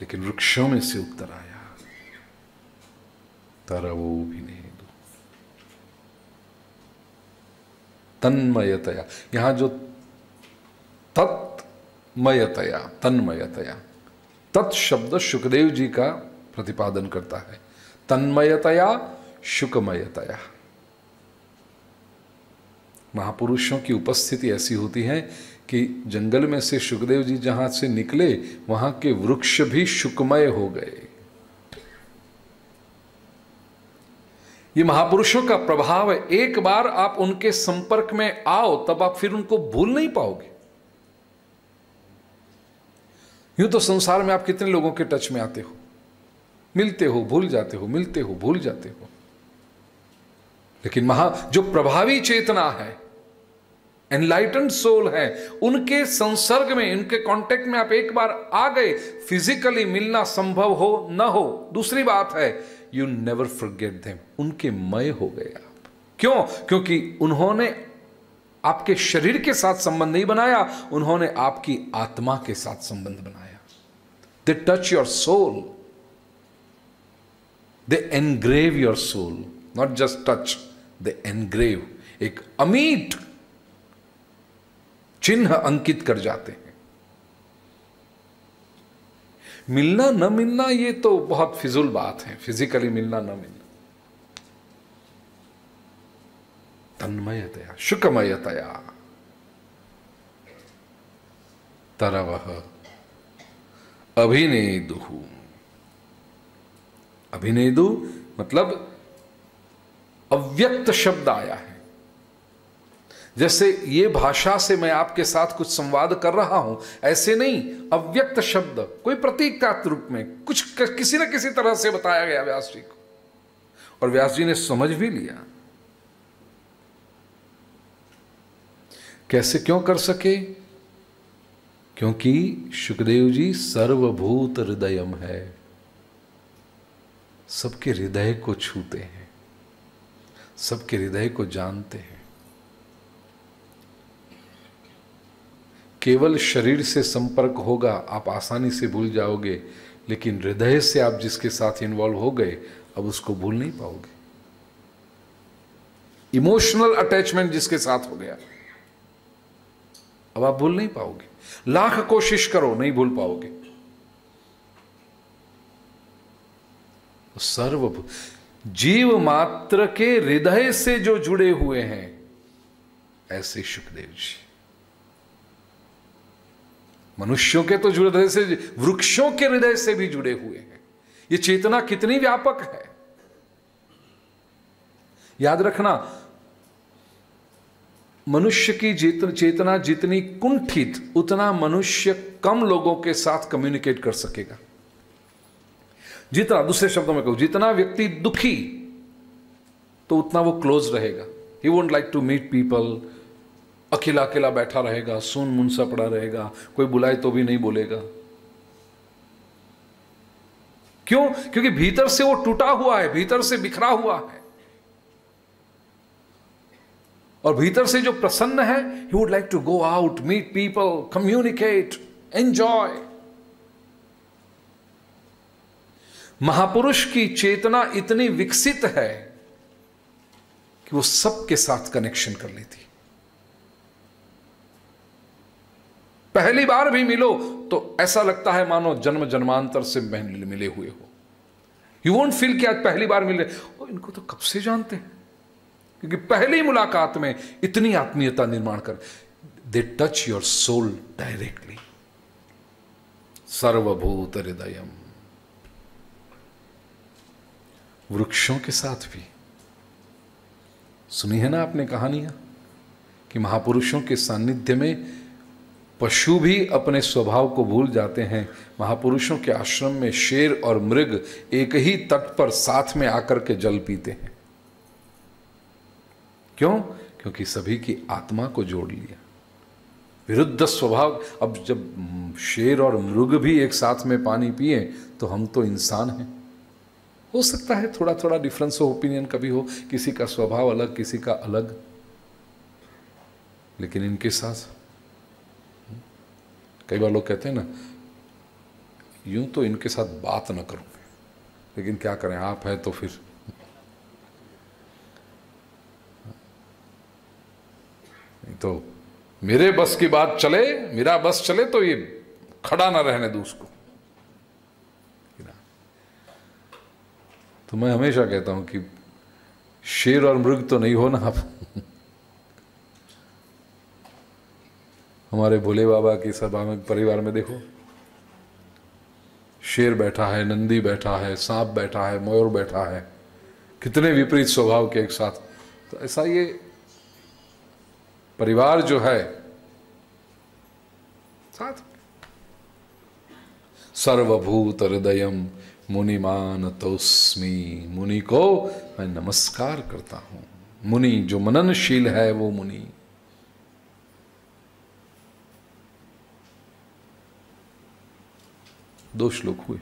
Speaker 1: लेकिन वृक्षों में से उत्तर आया। तरवो भी नहीं दो। तन्मयतया। यहाँ जो तत्मयतया, तन्मयतया। तत् शब्द सुखदेव जी का प्रतिपादन करता है। तन्मयतया, शुकमयतया। महापुरुषों की उपस्थिति ऐसी होती है कि जंगल में से सुखदेव जी जहाँ से निकले, वहाँ के वृक्ष भी शुकमय हो गए। ये महापुरुषों का प्रभाव है, एक बार आप उनके संपर्क में आओ, तब आप फिर उनको भूल नहीं पाओगे। यूँ तो संसार में आप कितने लोगों के टच में आते हो? मिलते हो, भूल जाते हो, मिलते हो, भूल जाते हो। लेकिन महा, जो प्रभावी चेतना है एनलाइटन सोल है, उनके संसर्ग में, उनके कांटेक्ट में आप एक बार आ गए फिजिकली मिलना संभव हो, न हो, दूसरी बात है यू नेवर फॉरगेट देम उनके मय हो गए आप। क्यों? क्योंकि उन्होंने आपके शरीर के साथ संबंध नहीं बनाया, उन्होंने आपकी आत्मा के साथ संबंध बनाया। They touch your soul they engrave your soul not just touch they engrave एक अमीट चिन्ह अंकित कर जाते हैं। मिलना न मिलना ये तो बहुत फिजुल बात है। फिजिकली मिलना न मिलना। तन्मयतया, शुकमयतया। तरव, अभिनेदु। अभिनेदु मतलब अव्यक्त शब्द आया है। जैसे ये भाषा से मैं आपके साथ कुछ संवाद कर रहा हूँ, ऐसे नहीं, अव्यक्त शब्द, कोई प्रतीक का रूप में, कुछ किसी न किसी तरह से बताया गया व्यास जी को। और व्यास जी ने समझ भी लिया। कैसे क्यों कर सके? क्योंकि सुखदेव जी सर्वभूत हृदयम है। सबके हृदय को छूते हैं। सबके हृदय को जानते हैं। केवल शरीर से संपर्क होगा, आप आसानी से भूल जाओगे, लेकिन हृदय से आप जिसके साथ इन्वॉल्व हो गए, अब उसको भूल नहीं पाओगे। इमोशनल अटैचमेंट जिसके साथ हो गया, अब आप भूल नहीं पाओगे। लाख कोशिश करो, नहीं भूल पाओगे। सर्व जीव मात्र के हृदय से जो जुड़े हुए हैं, ऐसे सुखदेव जी। मनुष्यों के तो जुड़े हृदय से, वृक्षों के हृदय से भी जुड़े हुए हैं। ये चेतना कितनी व्यापक है। याद रखना, मनुष्य की चेतना जितनी कुंठित, उतना मनुष्य कम लोगों के साथ कम्युनिकेट कर सकेगा। जितना, दूसरे शब्दों में कहूँ, जितना व्यक्ति दुखी तो उतना वो क्लोज रहेगा। He won't like to meet people अकेला अकेला बैठा रहेगा सुन मुनसा पड़ा रहेगा, कोई बुलाए तो भी नहीं बोलेगा। क्यों? क्योंकि भीतर से वो टूटा हुआ है, भीतर से बिखरा हुआ है। और भीतर से जो प्रसन्न है he would like to go out meet people communicate enjoy महापुरुष की चेतना इतनी विकसित है कि वो सबके साथ कनेक्शन कर लेती। पहली बार भी मिलो तो ऐसा लगता है मानो जन्म जन्मांतर से मिले हुए हो। यू वोंट फील कि आज पहली बार मिले। ओ, इनको तो कब से जानते हैं? क्योंकि पहली मुलाकात में इतनी आत्मीयता निर्माण कर दे टच योर सोल डायरेक्टली सर्वभूत हृदय वृक्षों के साथ भी। सुनी है ना आपने कहानियाँ? कि महापुरुषों के सानिध्य में पशु भी अपने स्वभाव को भूल जाते हैं। महापुरुषों के आश्रम में शेर और मृग एक ही तट पर साथ में आकर के जल पीते हैं। क्यों? क्योंकि सभी की आत्मा को जोड़ लिया। विरुद्ध स्वभाव, अब जब शेर और मृग भी एक साथ में पानी पिए तो हम तो इंसान हैं। हो सकता है थोड़ा थोड़ा डिफरेंस हो ओपिनियन कभी हो, किसी का स्वभाव अलग, किसी का अलग। लेकिन इनके साथ कई बार लोग कहते हैं ना, यूँ तो इनके साथ बात ना करूँ, लेकिन क्या करें, आप है तो फिर। तो मेरे बस की बात चले, मेरा बस चले तो ये खड़ा ना रहने दो उसको। तो मैं हमेशा कहता हूँ कि शेर और मृग तो नहीं हो ना आप। हमारे भोले बाबा की सभा में, परिवार में देखो। शेर बैठा है, नंदी बैठा है, सांप बैठा है, मयूर बैठा है। कितने विपरीत स्वभाव के एक साथ। तो ऐसा ये परिवार जो है, साथ। सर्वभूत हृदय मुनिमान तोस्मी मुनि को मैं नमस्कार करता हूँ। मुनि जो मननशील है वो मुनि। दो श्लोक हुए।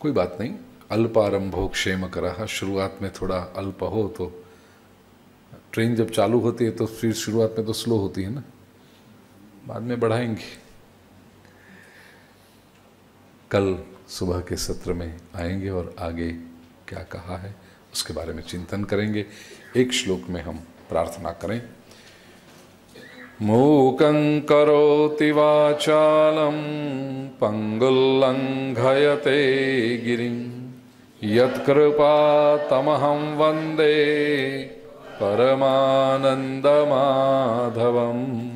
Speaker 1: कोई बात नहीं। अल्पारंभो क्षेम करा। शुरुआत में थोड़ा अल्प हो तो ट्रेन जब चालू होती है तो फिर शुरुआत में तो स्लो होती है ना। बाद में बढ़ाएँगे। कल सुबह के सत्र में आएँगे और आगे क्या कहा है, उसके बारे में चिंतन करेंगे। एक श्लोक में हम प्रार्थना करें। मूकं करोति वाचालं पङ्गुल्लङ्घयते गिरिं। यत्कृपातमहं वंदे परमानन्दमाधवम्।